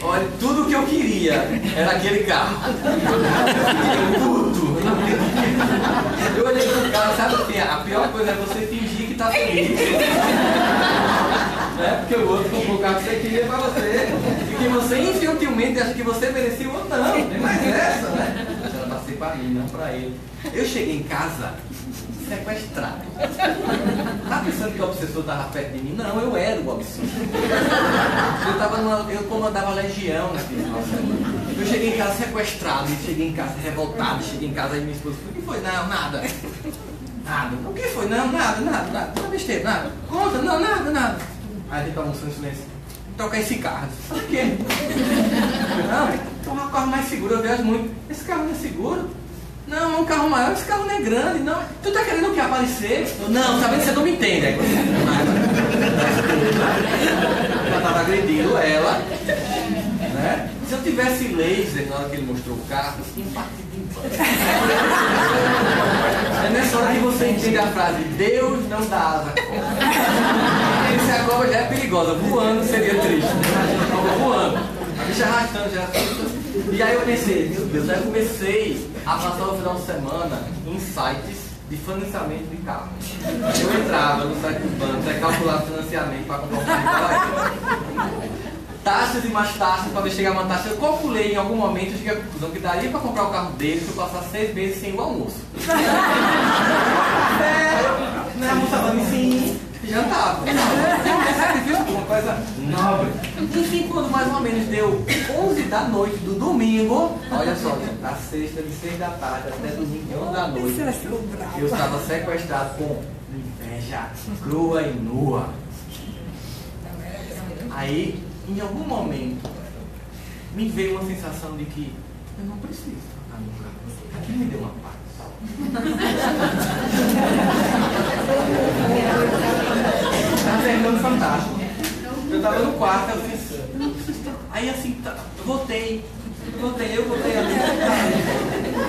Olha, tudo que eu queria era aquele carro. Puto. Eu olhei pro carro, sabe que? A pior coisa é você fingir que tá feliz. É, porque o outro comprou o carro que você queria pra você. E que você infantilmente acha que você merecia o outro. Não, tem mais essa, né? Mas ela passei pra mim, não pra ele. Eu cheguei em casa sequestrado. Tá pensando que o obsessor estava perto de mim? Não, eu era o obsessor. Eu, tava numa, eu comandava legião naquele Eu cheguei em casa sequestrado, cheguei em casa revoltado, cheguei em casa e minha esposa falou, o que foi? Não, nada. Nada. O que foi? Não, nada, nada, nada. Não besteira, nada. Conta, não, nada, nada. Aí a gente almoçou em silêncio. Trocar esse carro. Por quê? Não, é um carro mais seguro, eu viajo muito. Esse carro não é seguro? Não, é um carro maior, esse carro não é grande, não. Tu tá querendo o que? Aparecer? Não, tá vendo? Você não me entende. Aí você já tava agredindo ela. Né? Se eu tivesse laser na hora que ele mostrou o carro, É nessa hora que você entende a frase, Deus não dá asa Essa a cobra já é perigosa, voando seria triste. Voando. A bicha arrastando já. E aí eu pensei, meu Deus, aí eu comecei a passar o final de semana em sites de financiamento de carro. Eu entrava no site do banco, aí calculava financiamento para comprar um carro. Taxas e mais taxas para ver chegar uma taxa. Eu calculei em algum momento, eu cheguei à conclusão que daria para comprar o carro dele se eu passar seis meses sem o almoço. é, né, a moça falando assim, jantava. É sacrifício uma coisa nobre. Enfim, quando mais ou menos deu 11 da noite do domingo, olha só, da sexta de 6 da tarde até domingo de 11 da noite, eu estava sequestrado com inveja crua e nua. Aí, em algum momento, me veio uma sensação de que Eu não preciso trocar meu carro. Aquilo me deu uma paz. Tá terminando fantástico. Eu tava no quarto, eu fiz. Aí assim, tá, voltei. Voltei, eu voltei ali.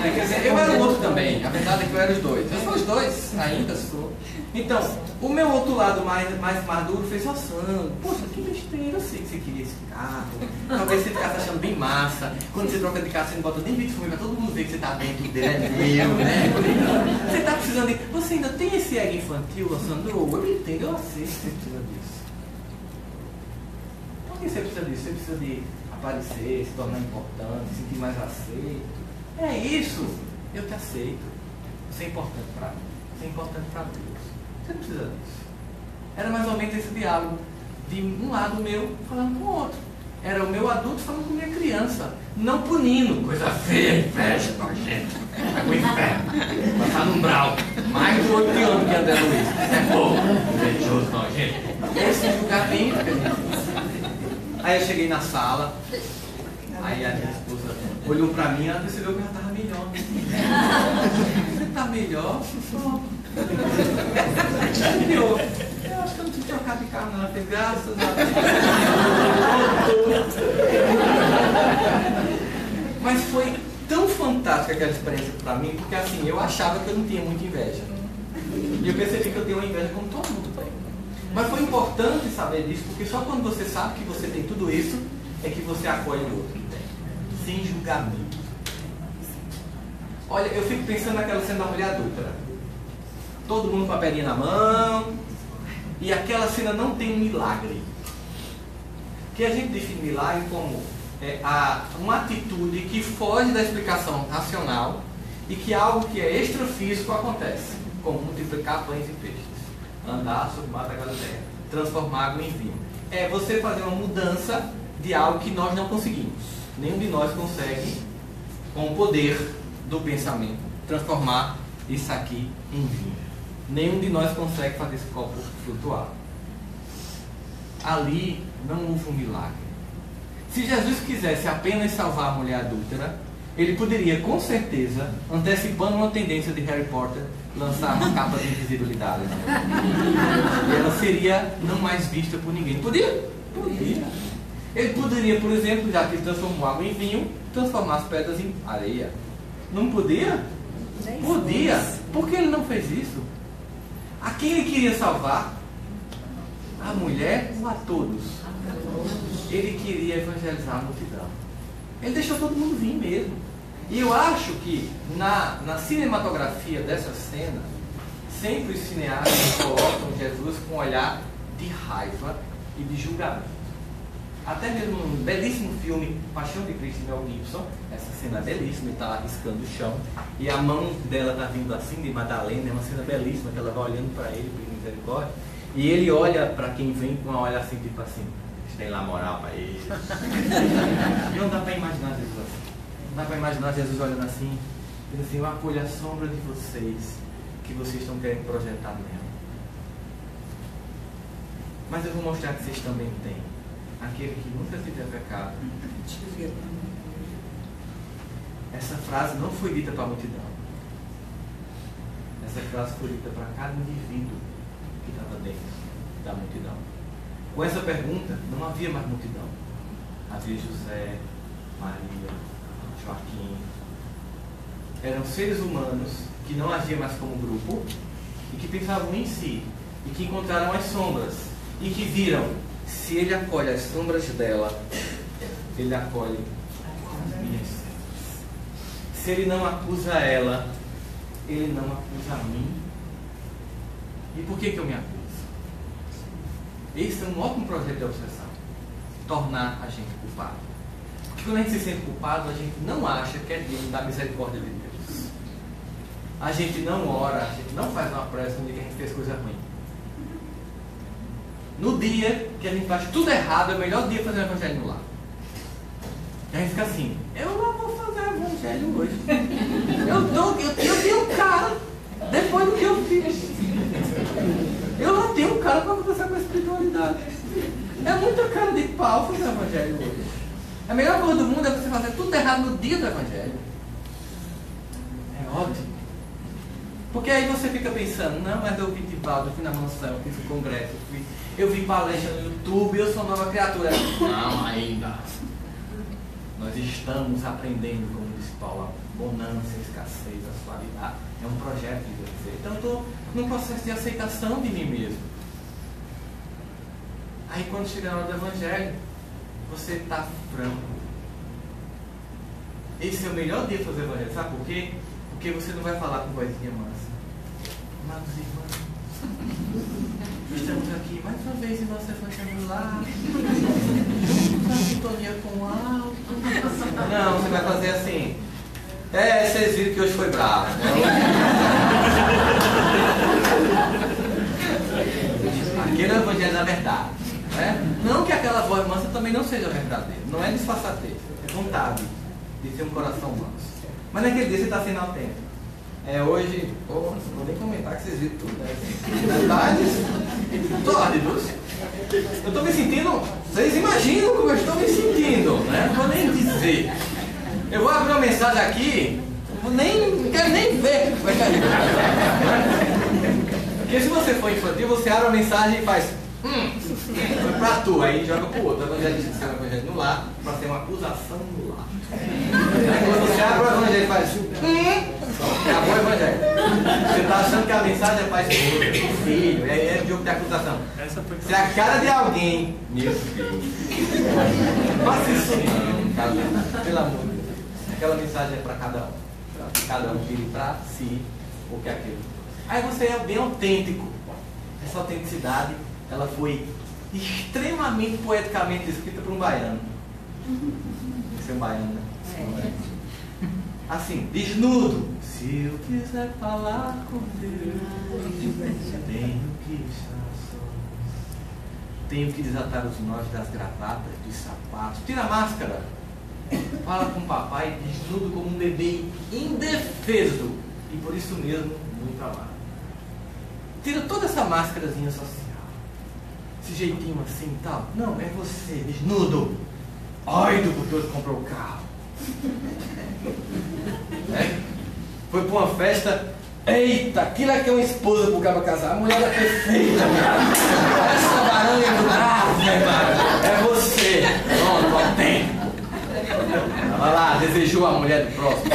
É, quer dizer, eu era o outro também. A verdade é que eu era os dois. Eu sou os dois, ainda sou. Então, o meu outro lado mais, mais maduro fez assando. Poxa, que besteira, eu sei que você queria esse carro. Talvez você ficasse achando bem massa. Quando você troca de carro, você não bota nem vídeo filme pra todo mundo ver que você tá dentro dele, é meu, né? Você tá precisando de. Você ainda tem esse ego infantil, Sandro? Eu entendo, eu aceito que você precisa disso. Por que você precisa disso? Você precisa de aparecer, se tornar importante, se sentir mais aceito. É isso, eu te aceito. Você é importante para mim. Você é importante para Deus. Você não precisa disso. Era mais ou menos esse diálogo de um lado meu falando com o outro. Era o meu adulto falando com minha criança, não punindo, coisa feia, inveja, nojenta, pro inferno, passar no umbral, mais do outro ano que André Luiz, é pouco, invejoso, nojento. Esse julgamento que a Aí eu cheguei na sala, aí a minha esposa olhou pra mim e ela percebeu que já tava melhor. Você tá melhor? Eu, acho que eu não tinha trocado de carro, não. Graças a Deus. Mas foi tão fantástica aquela experiência pra mim, porque assim, eu achava que eu não tinha muita inveja. E eu percebi que eu tenho uma inveja como todo mundo tem. Mas foi importante saber disso, porque só quando você sabe que você tem tudo isso, é que você acolhe o outro. Sem julgamento. Olha, eu fico pensando naquela cena da mulher adulta. Todo mundo com a pedrinha na mão. E aquela cena não tem um milagre. Que a gente define milagre como é, a, uma atitude que foge da explicação racional e que algo que é extrafísico acontece, como multiplicar pães e peixes, andar sobre o mar da Galileia, transformar água em vinho. É você fazer uma mudança de algo que nós não conseguimos. Nenhum de nós consegue, com o poder do pensamento, transformar isso aqui em vinho. Nenhum de nós consegue fazer esse copo flutuar. Ali não houve um milagre. Se Jesus quisesse apenas salvar a mulher adúltera, ele poderia, com certeza, antecipando uma tendência de Harry Potter, lançar uma capa de invisibilidade. E ela seria não mais vista por ninguém. Podia? Podia. Ele poderia, por exemplo, já que transformou água em vinho, transformar as pedras em areia. Não podia? Podia. Por que ele não fez isso? A quem ele queria salvar? A mulher ou a todos? Ele queria evangelizar a multidão. Ele deixou todo mundo vir mesmo. E eu acho que na, na cinematografia dessa cena, sempre os cineastas colocam Jesus com um olhar de raiva e de julgamento. Até mesmo num belíssimo filme, Paixão de Cristo Mel Gibson, essa cena é belíssima, ele está riscando o chão, e a mão dela está vindo assim de Madalena, é uma cena belíssima, que ela vai olhando para ele, por misericórdia, e ele olha para quem vem com uma olha assim, tipo assim, tem lá moral para ele. não dá para imaginar Jesus assim. Não dá para imaginar Jesus olhando assim, dizendo assim, eu acolho a sombra de vocês, que vocês estão querendo projetar nela. Mas eu vou mostrar que vocês também têm aquele que nunca tiver pecado. Essa frase não foi dita para a multidão. Essa frase foi dita para cada indivíduo que estava dentro da multidão. Com essa pergunta, não havia mais multidão. Havia José, Maria, Joaquim. Eram seres humanos que não agiam mais como grupo e que pensavam em si e que encontraram as sombras e que viram se ele acolhe as sombras dela, ele acolhe as minhas. Se ele não acusa ela, ele não acusa a mim. E por que, que eu me acuso? Esse é um ótimo projeto de obsessão. Tornar a gente culpado. Porque quando a gente se sente culpado, a gente não acha que é digno da misericórdia de Deus. A gente não ora, a gente não faz uma prece dia que a gente fez coisa ruim. No dia que a gente faz tudo errado, é o melhor dia fazer o evangelho no lar. E a gente fica assim, eu não vou fazer o evangelho hoje. Eu, tô, eu, eu tenho um cara, depois do que eu fiz. Eu não tenho um cara para conversar com a espiritualidade. É muita cara de pau fazer o evangelho hoje. A melhor coisa do mundo é você fazer tudo errado no dia do Evangelho. É ótimo. Porque aí você fica pensando, não, mas eu vi Divaldo, eu fui na mansão, eu fiz o congresso, eu, fui, eu vi palestra no YouTube, eu sou nova criatura. Não, ainda. Nós estamos aprendendo, como disse Paulo, a bonança, a escassez, a suavidade. É um projeto de você. Então estou num processo de aceitação de mim mesmo. Aí quando chega na hora do evangelho, você está franco. Esse é o melhor dia de fazer evangelho. Sabe por quê? Porque você não vai falar com vozinha mansa. Amados irmãos, estamos aqui mais uma vez em nosso evangelho lá. Na sintonia com o alto. Não, você vai fazer assim. É, vocês viram que hoje foi bravo. Né? Aquele é o evangelho da verdade. Né? Não que aquela voz mansa também não seja verdadeira. Não é disfarçatez. É vontade de ter um coração manso. Mas naquele dia você está sendo autêntico. É, hoje, oh, não vou nem comentar que vocês viram tudo, né? Detalhes sórdidos. Eu estou me sentindo, vocês imaginam como eu estou me sentindo, né? Não vou nem dizer. Eu vou abrir uma mensagem aqui, vou nem, não quero nem ver que. Porque se você for infantil, você abre a mensagem e faz. Hum, foi pra tu, aí joga pro outro. O evangelista que o evangelho no lar, pra ter uma acusação no lar. Aí quando você abre o evangelho e faz. Hum, acabou o evangelho. Você tá achando que a mensagem é para o filho, e aí é jogo de acusação. Se a cara de alguém, meu filho, faça isso não, tá pelo amor de Deus. Aquela mensagem é para cada um. Pra cada um tire para si o que é aquilo. Aí você é bem autêntico. Essa autenticidade, ela foi extremamente poeticamente escrita por um baiano. Esse é um baiano, né? É. Assim, desnudo. Se eu quiser falar com Deus, tenho que estar só. Tenho que desatar os nós das gravatas, dos sapatos. Tira a máscara. Fala com o papai desnudo como um bebê indefeso. E por isso mesmo, muito amado. Tira toda essa máscarazinha social. Esse jeitinho assim tal. Não, é você, desnudo. Ai do que comprou o carro. É? Foi para uma festa. Eita, aquilo é que é uma esposa pro cara casar. A mulher é perfeita, Essa baranha do nada, É você. Pronto, autêntico. Olha lá, desejou a mulher do próximo.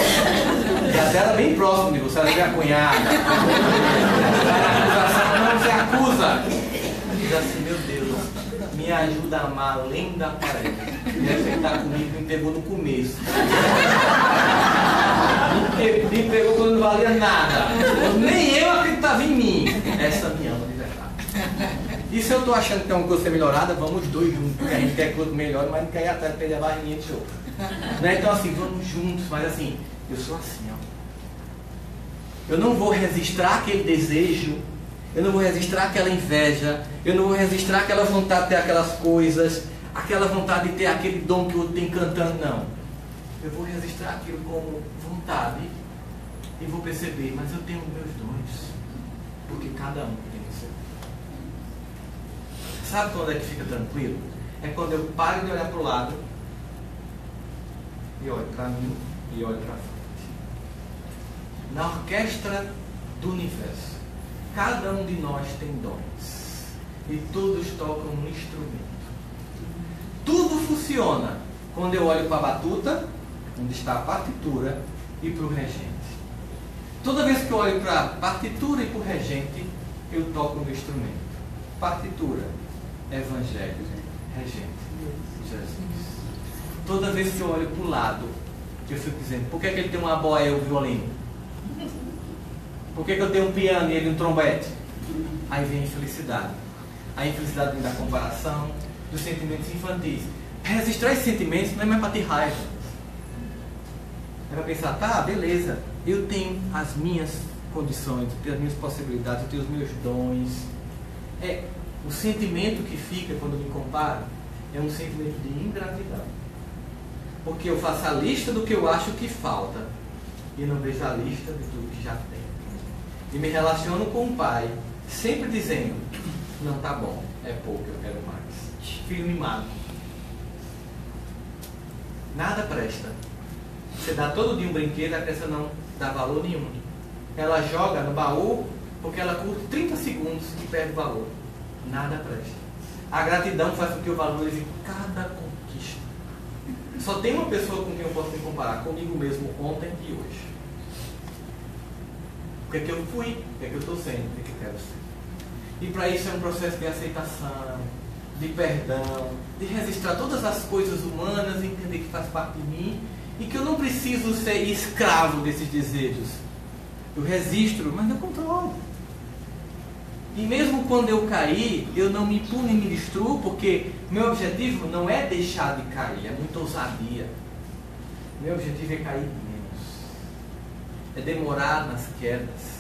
E até era bem próximo de você, era minha cunhada. Não, você acusa. Diz assim, meu Deus, me ajuda a amar além da parede. E aceitar comigo me pegou no começo. Me, pegou quando não valia nada. Nem eu acreditava em mim. Essa me ama de verdade. E se eu estou achando que tem uma coisa melhorada, vamos dois juntos, porque a gente quer que o outro melhore, mas não quer ir atrás de perder a barrinha de outro. Né? Então assim, vamos juntos, mas assim, eu sou assim, ó. Eu não vou registrar aquele desejo, eu não vou registrar aquela inveja, eu não vou registrar aquela vontade de ter aquelas coisas, aquela vontade de ter aquele dom que o outro tem cantando, não. Eu vou registrar aquilo como vontade e vou perceber, mas eu tenho meus dons, porque cada um tem o seu. Sabe quando é que fica tranquilo? É quando eu paro de olhar para o lado e olho para mim e olho para frente. Na orquestra do universo, cada um de nós tem dons e todos tocam um instrumento. Tudo funciona quando eu olho para a batuta, onde está a partitura, e para o regente. Toda vez que eu olho para a partitura e para o regente, eu toco no instrumento. Partitura, Evangelho, regente, Jesus. Toda vez que eu olho para o lado, eu fico dizendo, por que, é que ele tem uma boia e o violino? Por que, que eu tenho um piano e ele um trombete? Aí vem a infelicidade. A infelicidade vem da comparação, dos sentimentos infantis. Registrar esses sentimentos não é mais para ter raiva. É pensar, tá, beleza, eu tenho as minhas condições, eu tenho as minhas possibilidades, eu tenho os meus dons. É, o sentimento que fica quando me comparo é um sentimento de ingratidão. Porque eu faço a lista do que eu acho que falta e não vejo a lista de tudo que já tem. E me relaciono com o pai, sempre dizendo, não tá bom, é pouco, eu quero mais. Filho mimado. Nada presta. Você dá todo dia um brinquedo, a criança não dá valor nenhum. Ela joga no baú porque ela curte 30 segundos e perde valor. Nada presta. A gratidão faz com que eu valorize cada conquista. Só tem uma pessoa com quem eu posso me comparar, comigo mesmo ontem e hoje. O que é que eu fui, o que é que eu estou sendo, o que é que eu quero ser. E para isso é um processo de aceitação, de perdão, de registrar todas as coisas humanas, entender que faz parte de mim e que eu não preciso ser escravo desses desejos. Eu registro, mas eu controlo. E mesmo quando eu cair, eu não me puno e me destruo, porque meu objetivo não é deixar de cair, é muita ousadia. Meu objetivo é cair menos. É demorar nas quedas.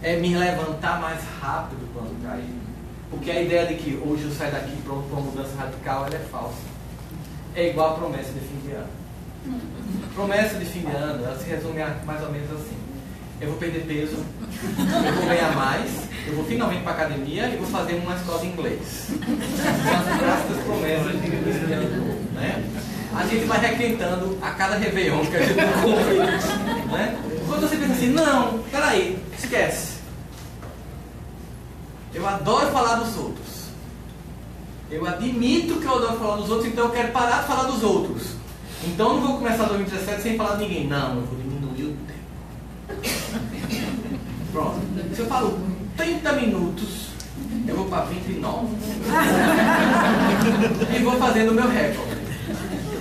É me levantar mais rápido quando cair. Porque a ideia de que hoje eu saio daqui pronto para uma mudança radical, ela é falsa. É igual a promessa de fim de ano. Promessa de fim de ano, ela se resume a mais ou menos assim. Eu vou perder peso, eu vou ganhar mais, eu vou finalmente para academia e vou fazer uma escola de inglês. São as clássicas promessas de fim de ano. Né? A gente vai requentando a cada Réveillon que a gente não cumpre. Né? Quando você pensa assim, não, peraí, esquece. Eu adoro falar dos outros. Eu admito que eu adoro falar dos outros, então eu quero parar de falar dos outros. Então não vou começar 2017 sem falar de ninguém. Não, eu vou diminuir o tempo. Pronto. Se eu falo 30 minutos, eu vou para 29. e vou fazendo o meu recorde.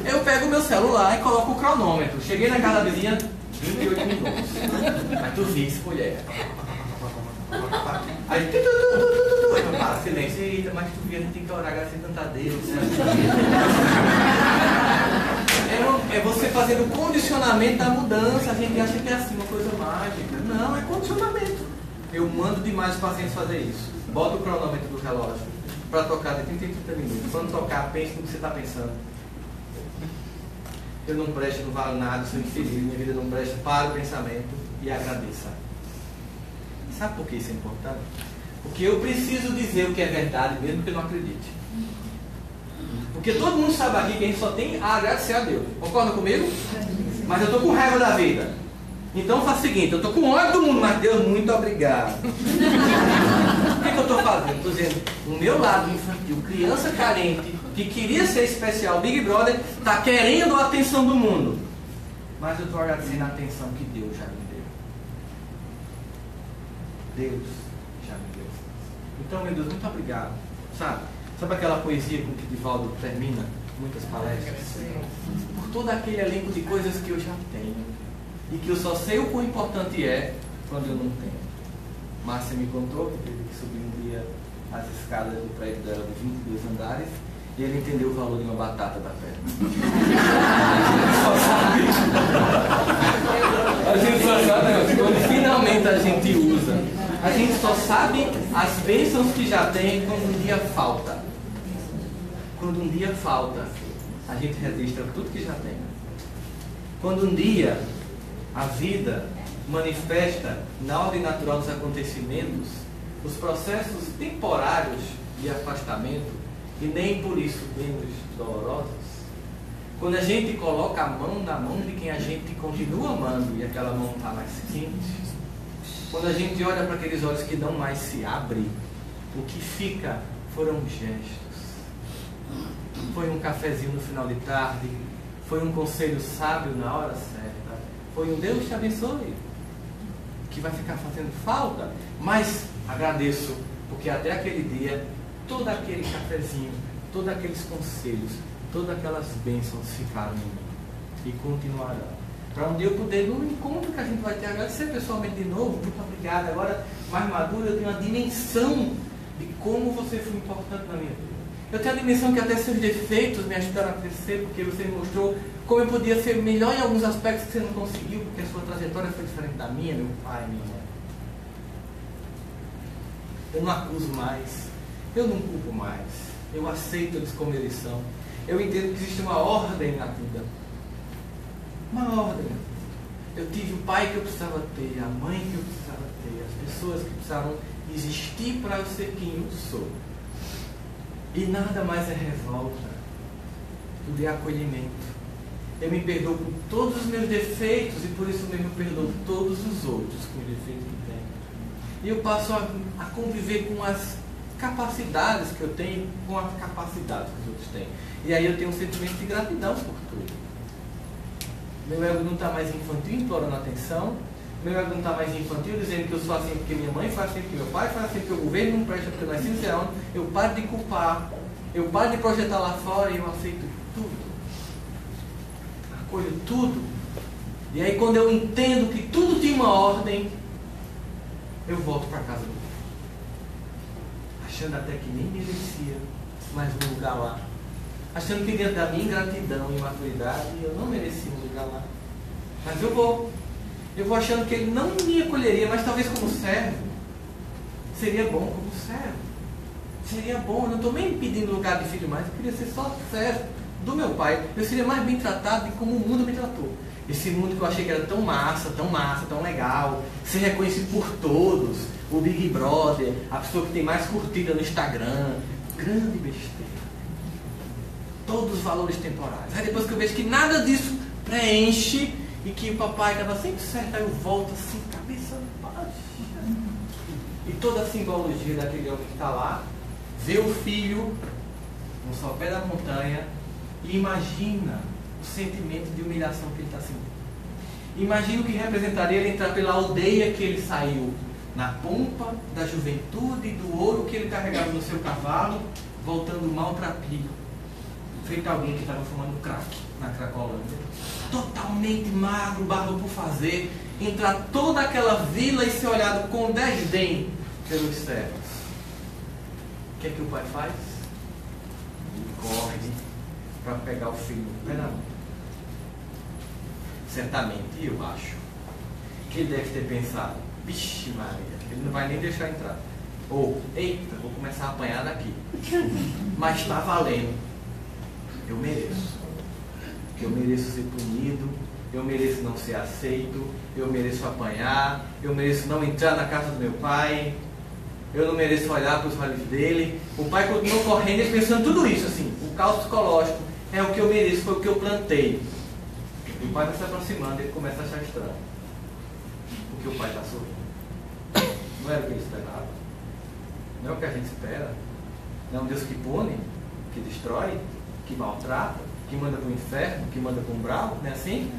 Eu pego o meu celular e coloco o cronômetro. Cheguei na casa da vizinha, 28 minutos. Mas tu viste, mulher. Aí, tu, tu, tu, tu, tu, tu, tu. para, silêncio. Eita, mas tu via, a gente tem que orar, tanto a Deus. Né? É, é você fazendo o condicionamento da mudança. A gente acha que é assim, uma coisa mágica. Não, é condicionamento. Eu mando demais os pacientes fazer isso. Bota o cronômetro do relógio para tocar de 30 em 30 minutos. Quando tocar, pense no que você está pensando. Eu não presto, não vale nada, sou infeliz, minha vida não presta. Para o pensamento e agradeça. Sabe por que isso é importante? Porque eu preciso dizer o que é verdade, mesmo que eu não acredite. Porque todo mundo sabe aqui que a gente só tem a agradecer a Deus. Concorda comigo? Mas eu estou com raiva da vida. Então faz o seguinte, eu estou com ódio do mundo, mas Deus, muito obrigado. o que, que eu estou fazendo? Estou dizendo, o meu lado infantil, criança carente, que queria ser especial, Big Brother, está querendo a atenção do mundo. Mas eu estou agradecendo a atenção que Deus já me deu. Deus já me deu. Então, meu Deus, muito obrigado. Sabe? Sabe aquela poesia com que Divaldo termina muitas palestras? Por todo aquele elenco de coisas que eu já tenho. E que eu só sei o quão importante é quando eu não tenho. Márcia me contou que teve que subir um dia as escadas do prédio dela de 22 andares e ele entendeu o valor de uma batata da sabe. A gente só sabe quando finalmente a gente usa. A gente só sabe as bênçãos que já tem quando um dia falta. Quando um dia falta, a gente registra tudo que já tem. Quando um dia a vida manifesta na ordem natural dos acontecimentos os processos temporários de afastamento e nem por isso menos dolorosos. Quando a gente coloca a mão na mão de quem a gente continua amando e aquela mão está mais quente, quando a gente olha para aqueles olhos que não mais se abrem, o que fica foram gestos. Foi um cafezinho no final de tarde, foi um conselho sábio na hora certa, foi um Deus te abençoe, que vai ficar fazendo falta, mas agradeço, porque até aquele dia, todo aquele cafezinho, todos aqueles conselhos, todas aquelas bênçãos ficaram em mim e continuarão. Para um dia eu poder, no encontro que a gente vai ter, agradecer pessoalmente de novo, muito obrigado. Agora, mais maduro, eu tenho a dimensão de como você foi importante na minha vida. Eu tenho a dimensão que até seus defeitos me ajudaram a crescer, porque você me mostrou como eu podia ser melhor em alguns aspectos que você não conseguiu, porque a sua trajetória foi diferente da minha, meu pai, minha mãe. Eu não acuso mais, eu não culpo mais, eu aceito eles como. Eu entendo que existe uma ordem na vida. Uma ordem. Eu tive o pai que eu precisava ter, a mãe que eu precisava ter, as pessoas que precisavam existir para eu ser quem eu sou. E nada mais é revolta, tudo é acolhimento. Eu me perdoo por todos os meus defeitos e por isso mesmo perdoo todos os outros com os defeitos que tenho. E eu passo a, a conviver com as capacidades que eu tenho com as capacidades que os outros têm. E aí eu tenho um sentimento de gratidão por tudo. Meu ego não está mais infantil implorando atenção. Meu ego não está mais infantil dizendo que eu sou assim porque minha mãe faz assim porque meu pai faz assim porque o governo não presta porque sei onde. Eu paro de culpar. Eu paro de projetar lá fora e eu aceito tudo. Acolho tudo. E aí quando eu entendo que tudo tem uma ordem, eu volto para casa do achando até que nem merecia mais um lugar lá. Achando que dentro da minha ingratidão e maturidade eu não merecia um lugar lá. Mas eu vou. Eu vou achando que ele não me acolheria, mas talvez como servo. Seria bom como servo. Seria bom. Eu não estou nem pedindo lugar de filho mais, eu queria ser só servo do meu pai. Eu seria mais bem tratado de como o mundo me tratou. Esse mundo que eu achei que era tão massa, tão massa, tão legal, ser reconhecido por todos, o Big Brother, a pessoa que tem mais curtida no Instagram. Grande besteira. Todos os valores temporais. Aí depois que eu vejo que nada disso preenche e que o papai estava sempre certo, aí eu volto assim, cabeça baixa. E toda a simbologia daquele homem que está lá, vê o filho no sopé da montanha e imagina o sentimento de humilhação que ele está sentindo. Imagina o que representaria ele entrar pela aldeia que ele saiu na pompa da juventude e do ouro que ele carregava no seu cavalo, voltando maltrapilho, feito alguém que estava fumando crack na Cracolândia. Totalmente magro, barro por fazer, entrar toda aquela vila e ser olhado com desdém pelos servos. O que é que o pai faz? Ele corre para pegar o filho no pé da mão. Certamente, eu acho, que ele deve ter pensado, Vixe Maria, ele não vai nem deixar entrar. Ou, eita, vou começar a apanhar daqui. Mas está valendo. Eu mereço. Eu mereço ser punido, eu mereço não ser aceito, eu mereço apanhar, eu mereço não entrar na casa do meu pai, eu não mereço olhar para os olhos dele. O pai continua correndo e pensando tudo isso, assim, o caos psicológico é o que eu mereço, foi o que eu plantei. E o pai está se aproximando ele começa a achar estranho. Porque o pai está sorrindo. Não era o que ele esperava. Não é o que a gente espera. Não é um Deus que pune, que destrói, que maltrata, que manda para o inferno, que manda para um bravo, não é assim?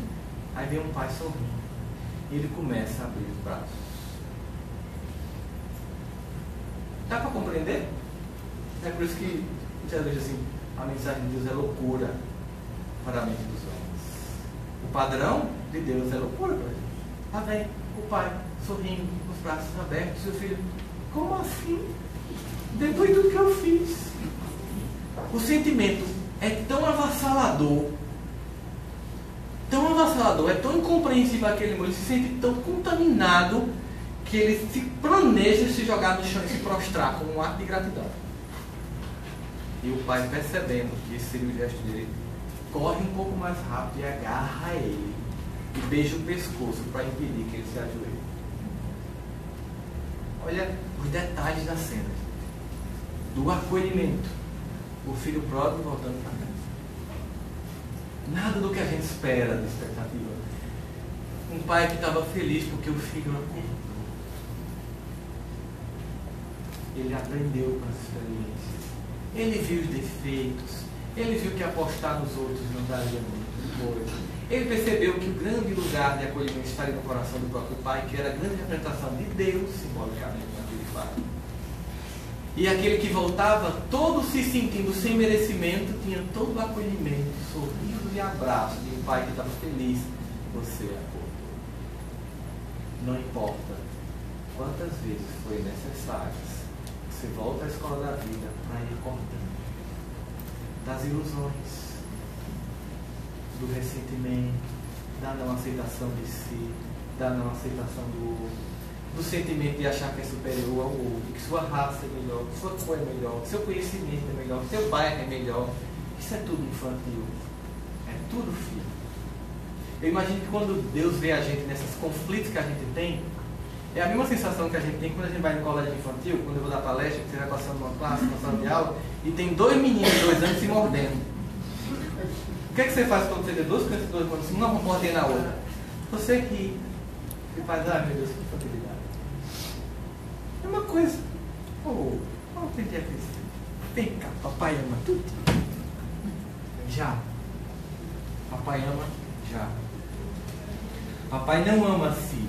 Aí vem um pai sorrindo. E ele começa a abrir os braços. Dá para compreender? É por isso que muitas vezes assim, a mensagem de Deus é loucura para a mente dos homens. O padrão de Deus é loucura para a gente. Lá vem o pai sorrindo, com os braços abertos, e o filho, como assim? Depois do que eu fiz. O sentimento é tão avassalador, tão avassalador, é tão incompreensível aquele mulher, ele se sente tão contaminado que ele se planeja se jogar no chão e se prostrar como um ato de gratidão. E o pai, percebendo que esse seria o gesto dele, corre um pouco mais rápido e agarra ele e beija o pescoço para impedir que ele se ajoelhe. Olha os detalhes da cena. Do acolhimento. O filho pródigo voltando para casa. Nada do que a gente espera da expectativa. Um pai que estava feliz porque o filho acordou. Ele aprendeu com as experiências. Ele viu os defeitos. Ele viu que apostar nos outros não daria muito coisa. Ele percebeu que o grande lugar de acolhimento estaria no coração do próprio pai, que era a grande representação de Deus, simbolicamente, naquele pai. E aquele que voltava, todo se sentindo sem merecimento, tinha todo o acolhimento, sorriso e abraço de um pai que estava feliz. Você acordou. Não importa quantas vezes foi necessário, você volta à escola da vida para ir cortando das ilusões do ressentimento, da não aceitação de si, da não aceitação do outro, do sentimento de achar que é superior ao outro, que sua raça é melhor, que sua cor é melhor, que seu conhecimento é melhor, que seu bairro é melhor. Isso é tudo infantil. É tudo filho. Eu imagino que quando Deus vê a gente nesses conflitos que a gente tem, é a mesma sensação que a gente tem quando a gente vai no colégio infantil, quando eu vou dar palestra, que você vai passando uma classe, uma sala de aula, e tem dois meninos de dois anos se mordendo. que, é que você faz quando você vê duas crianças quando uma mordendo na outra? Você ri e faz, ah meu Deus, que facilidade. Uma coisa. Oh, vamos aprender a crescer. Vem cá, papai ama tudo. Já. Papai ama já. Papai não ama se.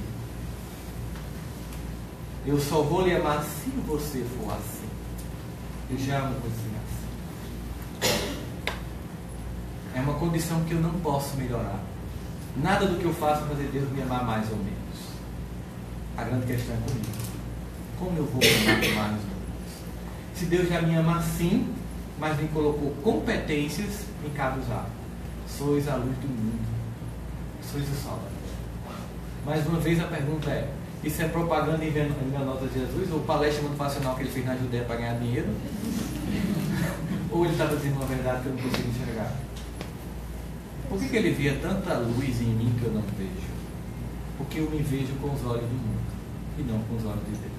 Eu só vou lhe amar se você for assim. Eu já amo você assim. É uma condição que eu não posso melhorar. Nada do que eu faço fazer Deus me amar mais ou menos. A grande questão é comigo. Como eu vou amar mais ou menos? Se Deus já me ama assim, mas me colocou competências, me cabe usar. Sois a luz do mundo. Sois o sol Mais uma vez a pergunta é, isso é propaganda enganosa de Jesus ou palestra motivacional que ele fez na Judéia para ganhar dinheiro? ou ele estava dizendo uma verdade que eu não consigo enxergar? Por que, que ele via tanta luz em mim que eu não vejo? Porque eu me vejo com os olhos do mundo e não com os olhos de Deus.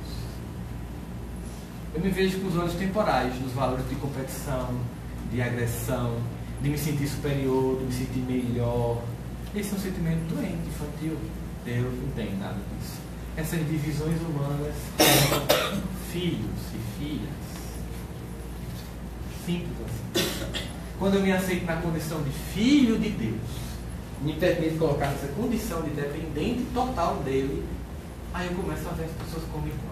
Eu me vejo com os olhos temporais, nos valores de competição, de agressão, de me sentir superior, de me sentir melhor. Esse é um sentimento doente, infantil. Deus não tem nada disso. Essas divisões humanas filhos e filhas. Simples assim. Quando eu me aceito na condição de filho de Deus, me permite colocar nessa condição de dependente total dele, aí eu começo a ver as pessoas como irmãos.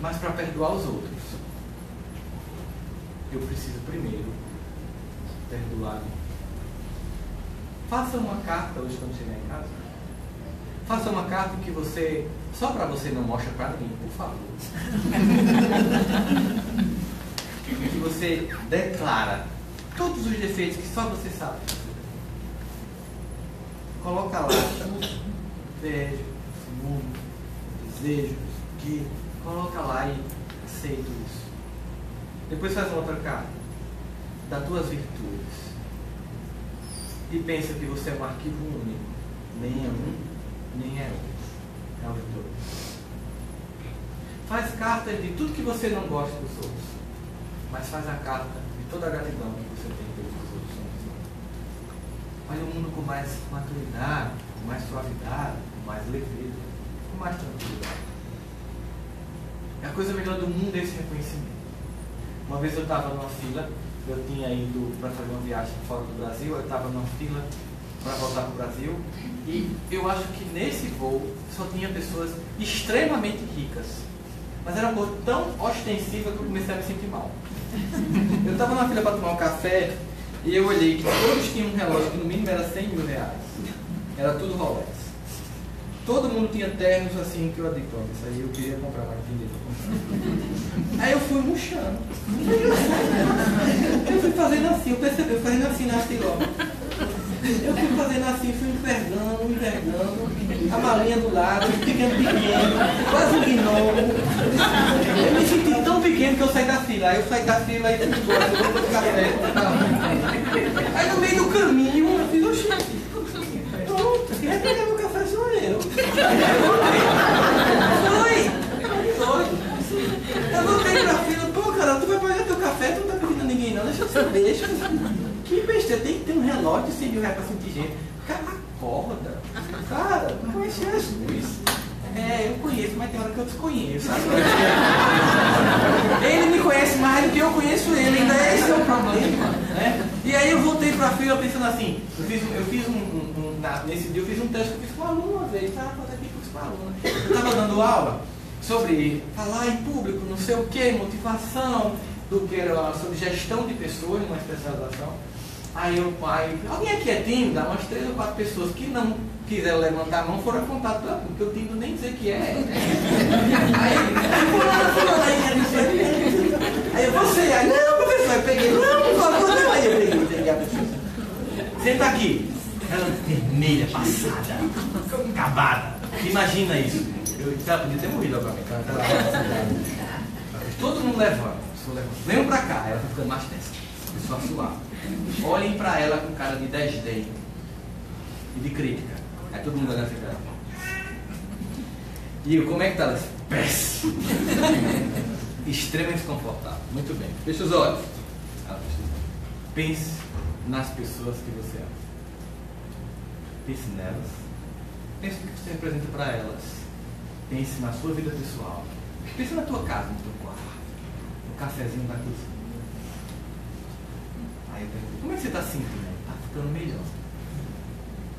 Mas para perdoar os outros, eu preciso primeiro perdoar. Faça uma carta hoje quando chegar em casa. Faça uma carta que você, só para você não mostra para ninguém, por favor. que você declara todos os defeitos que só você sabe. Coloca lá inveja, ciúme, desejo, que coloca lá e aceita isso. Depois faz uma outra carta das tuas virtudes. E pensa que você é um arquivo único. Nem é um, nem é outro. É um dois. Faz carta de tudo que você não gosta dos outros mas faz a carta de toda a gratidão que você tem pelos outros Olha o mundo com mais maturidade, com mais suavidade, com mais leveza, com mais tranquilidade. A coisa melhor do mundo é esse reconhecimento. Uma vez eu estava numa fila, eu tinha ido para fazer uma viagem fora do Brasil, eu estava numa fila para voltar para o Brasil, e eu acho que nesse voo só tinha pessoas extremamente ricas. Mas era uma coisa tão ostensiva que eu comecei a me sentir mal. Eu estava na fila para tomar um café e eu olhei que todos tinham um relógio que no mínimo era 100 mil reais. Era tudo Rolex. Todo mundo tinha ternos assim que eu pronto, isso aí eu queria comprar, mas comprar. Aí eu fui murchando. Eu fui fazendo assim, eu percebi, eu fazendo assim na logo. Eu fui fazendo assim, fui envergando, envergando, a malinha do lado, ficando pequeno, quase um gnomo. Eu me senti tão pequeno que eu saí da fila. Aí eu saí da fila e fui embora, eu vou café. Aí no meio do caminho eu fiz, oxi, pronto, quem vai pegar meu café sou eu. Foi, foi. Eu voltei pra fila, pô, cara, tu vai pagar teu café, tu não tá pedindo ninguém não, deixa eu ser deixa. Que besteira, tem que ter um relógio 100 mil reais pra sentir gente. Cara, acorda. Cara, não conhece Jesus. É, eu conheço, mas tem hora que eu desconheço. Ele me conhece mais do que eu conheço ele, ainda esse é o problema. Né? E aí eu voltei pra fila pensando assim, eu fiz, eu fiz um, um na, nesse dia eu fiz um teste que eu fiz com um aluno uma vez, tá? Fazer aqui com um aluno. Eu estava dando aula sobre falar em público, não sei o que, motivação, do que era sobre gestão de pessoas, uma especialização. Aí o pai, alguém aqui é tímido? Umas três ou quatro pessoas que não quiseram levantar a mão foram apontadas pela porque eu tímido nem dizer que é. aí, fulano, fulano, aí, aí eu, você, aí, não, professor, eu peguei, não, favor, não, aí eu peguei, peguei a pessoa. Senta aqui. Ela vermelha, passada, acabada. Imagina isso. Eu ela podia ter morrido, obviamente. Todo mundo levanta. Venham pra cá, ela tá ficando mais tensa. A suar. Olhem para ela com cara de desdém e de crítica. Aí todo mundo assim pra ela. E eu, como é que tá? Ela péssimo. Extremamente desconfortável. Muito bem. Feche os olhos. Pense nas pessoas que você ama. Pense nelas. Pense no que você representa para elas. Pense na sua vida pessoal. Pense na tua casa, no teu quarto, no cafezinho da cozinha. Aí eu pergunto, como é que você está sentindo? Está ficando melhor.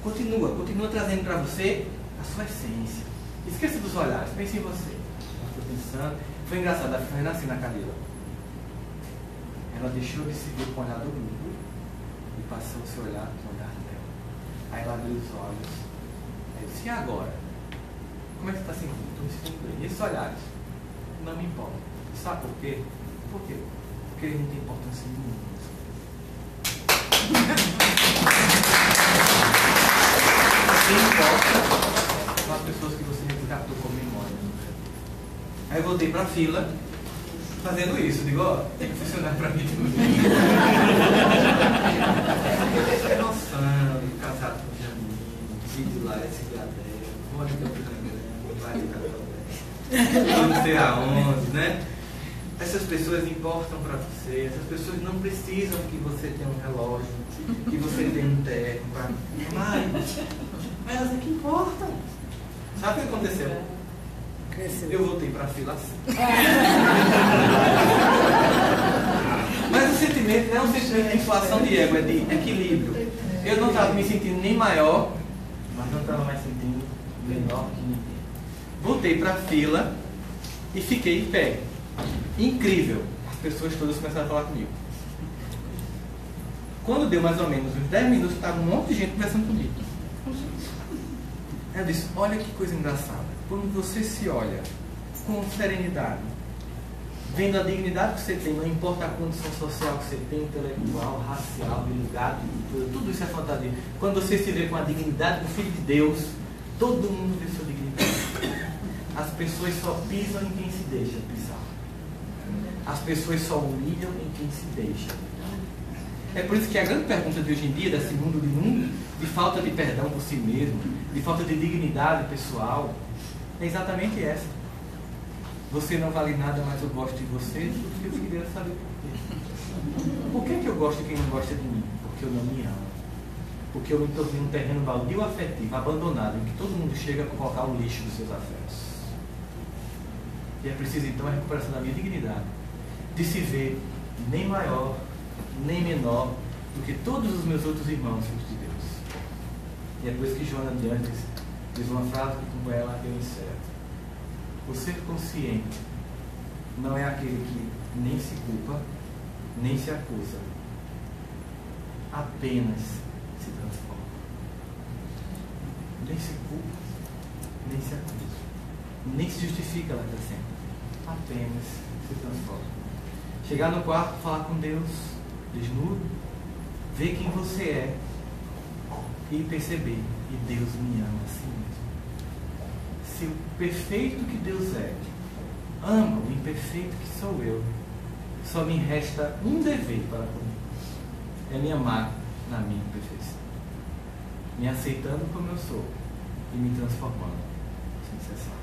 Continua, continua trazendo para você a sua essência. Esqueça dos olhares, pense em você. Estou pensando. Foi engraçado, a Fernanda assim na cadeira. Ela deixou de seguir com o olhar do mundo e passou a se olhar com o. Aí ela abriu os olhos. Aí disse, e agora? Como é que você está sentindo? Estou me sentindo bem. E esses olhares? Não me importa. Sabe por quê? Por quê? Porque ele não tem importância nenhuma. Quem importa são as pessoas que você resgatou como memória. Aí eu voltei para a fila, fazendo isso. Digo, ó, tem que funcionar para mim também. Noção, casado com Vídeo lá, esse ali no Instagram, vai no não sei aonde, né? Essas pessoas importam para você, essas pessoas não precisam que você tenha um relógio, que você tenha um terno para. Mas elas é que importam. Sabe o que aconteceu? Cresceu. Eu voltei para a fila assim. Mas o sentimento não é um sentimento de inflação de ego, é de equilíbrio. Eu não estava me sentindo nem maior, mas não estava mais sentindo menor que ninguém. Voltei para a fila e fiquei em pé. Incrível. As pessoas todas começaram a falar comigo. Quando deu mais ou menos uns 10 minutos, estava um monte de gente conversando comigo. Ela disse, olha que coisa engraçada. Quando você se olha com serenidade, vendo a dignidade que você tem, não importa a condição social que você tem, intelectual, racial, ligado, tudo isso é fantasia. Quando você se vê com a dignidade do Filho de Deus, todo mundo vê sua dignidade. As pessoas só pisam em quem se deixa pisar. As pessoas só humilham em quem se deixa. É por isso que a grande pergunta de hoje em dia, desse mundo de mundo, de falta de perdão por si mesmo, de falta de dignidade pessoal, é exatamente essa. Você não vale nada, mas eu gosto de você, eu queria saber por quê. Por que, que eu gosto de quem não gosta de mim? Porque eu não me amo. Porque eu me tornei um terreno baldio afetivo, abandonado, em que todo mundo chega a colocar o lixo dos seus afetos. E é preciso então a recuperação da minha dignidade, de se ver nem maior, nem menor do que todos os meus outros irmãos, filhos de Deus. E é por isso que Jonas de antes diz uma frase que com ela eu encerro. O ser consciente não é aquele que nem se culpa, nem se acusa, apenas se transforma. Nem se culpa, nem se acusa, nem se justifica lá sempre, apenas se transforma. Chegar no quarto, falar com Deus, desnudo, ver quem você é e perceber, e Deus me ama assim Se o perfeito que Deus é ama o imperfeito que sou eu, só me resta um dever para comigo. É me amar na minha imperfeição. Me aceitando como eu sou e me transformando sem cessar.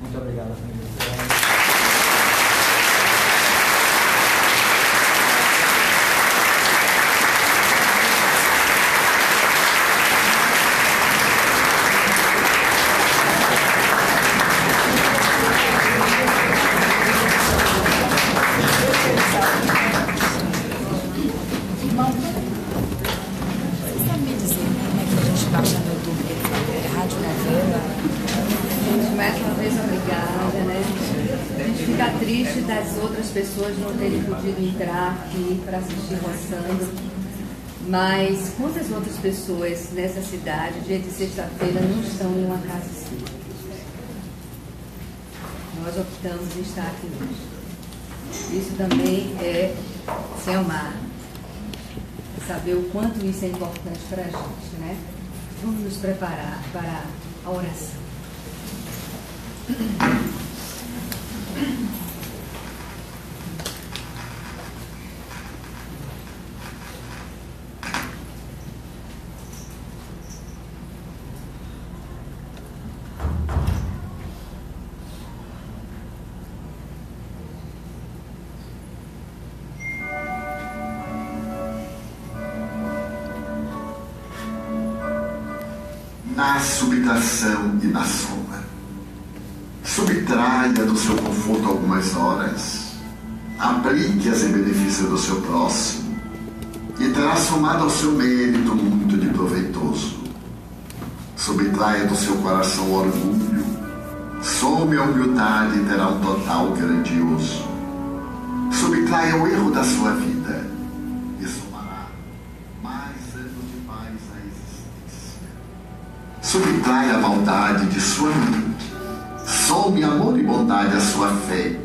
Muito obrigado, família. pessoas não terem podido entrar assistir roçando. Mas quantas outras pessoas nessa cidade, dia de sexta-feira, não estão em uma casa assim? Nós optamos em estar aqui hoje. Isso também é se amar. Saber o quanto isso é importante para a gente, né? Vamos nos preparar para a oração. Benefício do seu próximo e terá somado ao seu mérito muito de proveitoso. Subtraia do seu coração o orgulho, some a humildade e terá um total grandioso. Subtraia o erro da sua vida e somará mais anos de paz à existência. Subtraia a maldade de sua mente, some amor e bondade à sua fé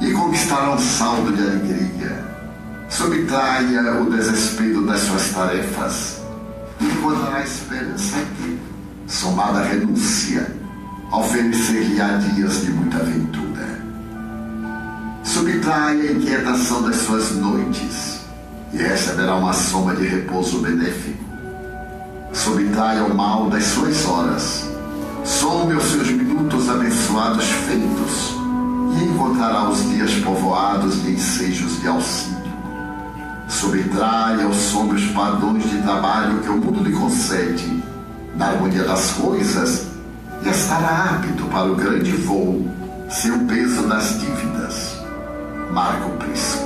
e conquistará um saldo de alegria. Subtraia o desespero das suas tarefas e encontrará esperança aqui, somada à renúncia, oferecer-lhe-á dias de muita aventura. Subtraia a inquietação das suas noites e receberá uma soma de repouso benéfico. Subtraia o mal das suas horas, some os seus minutos abençoados feitos e encontrará os dias povoados de ensejos de auxílio. Subtraia os sombrios padrões de trabalho que o mundo lhe concede, na harmonia das coisas, e estará apto para o grande voo, sem o peso das dívidas. Marco Prisco.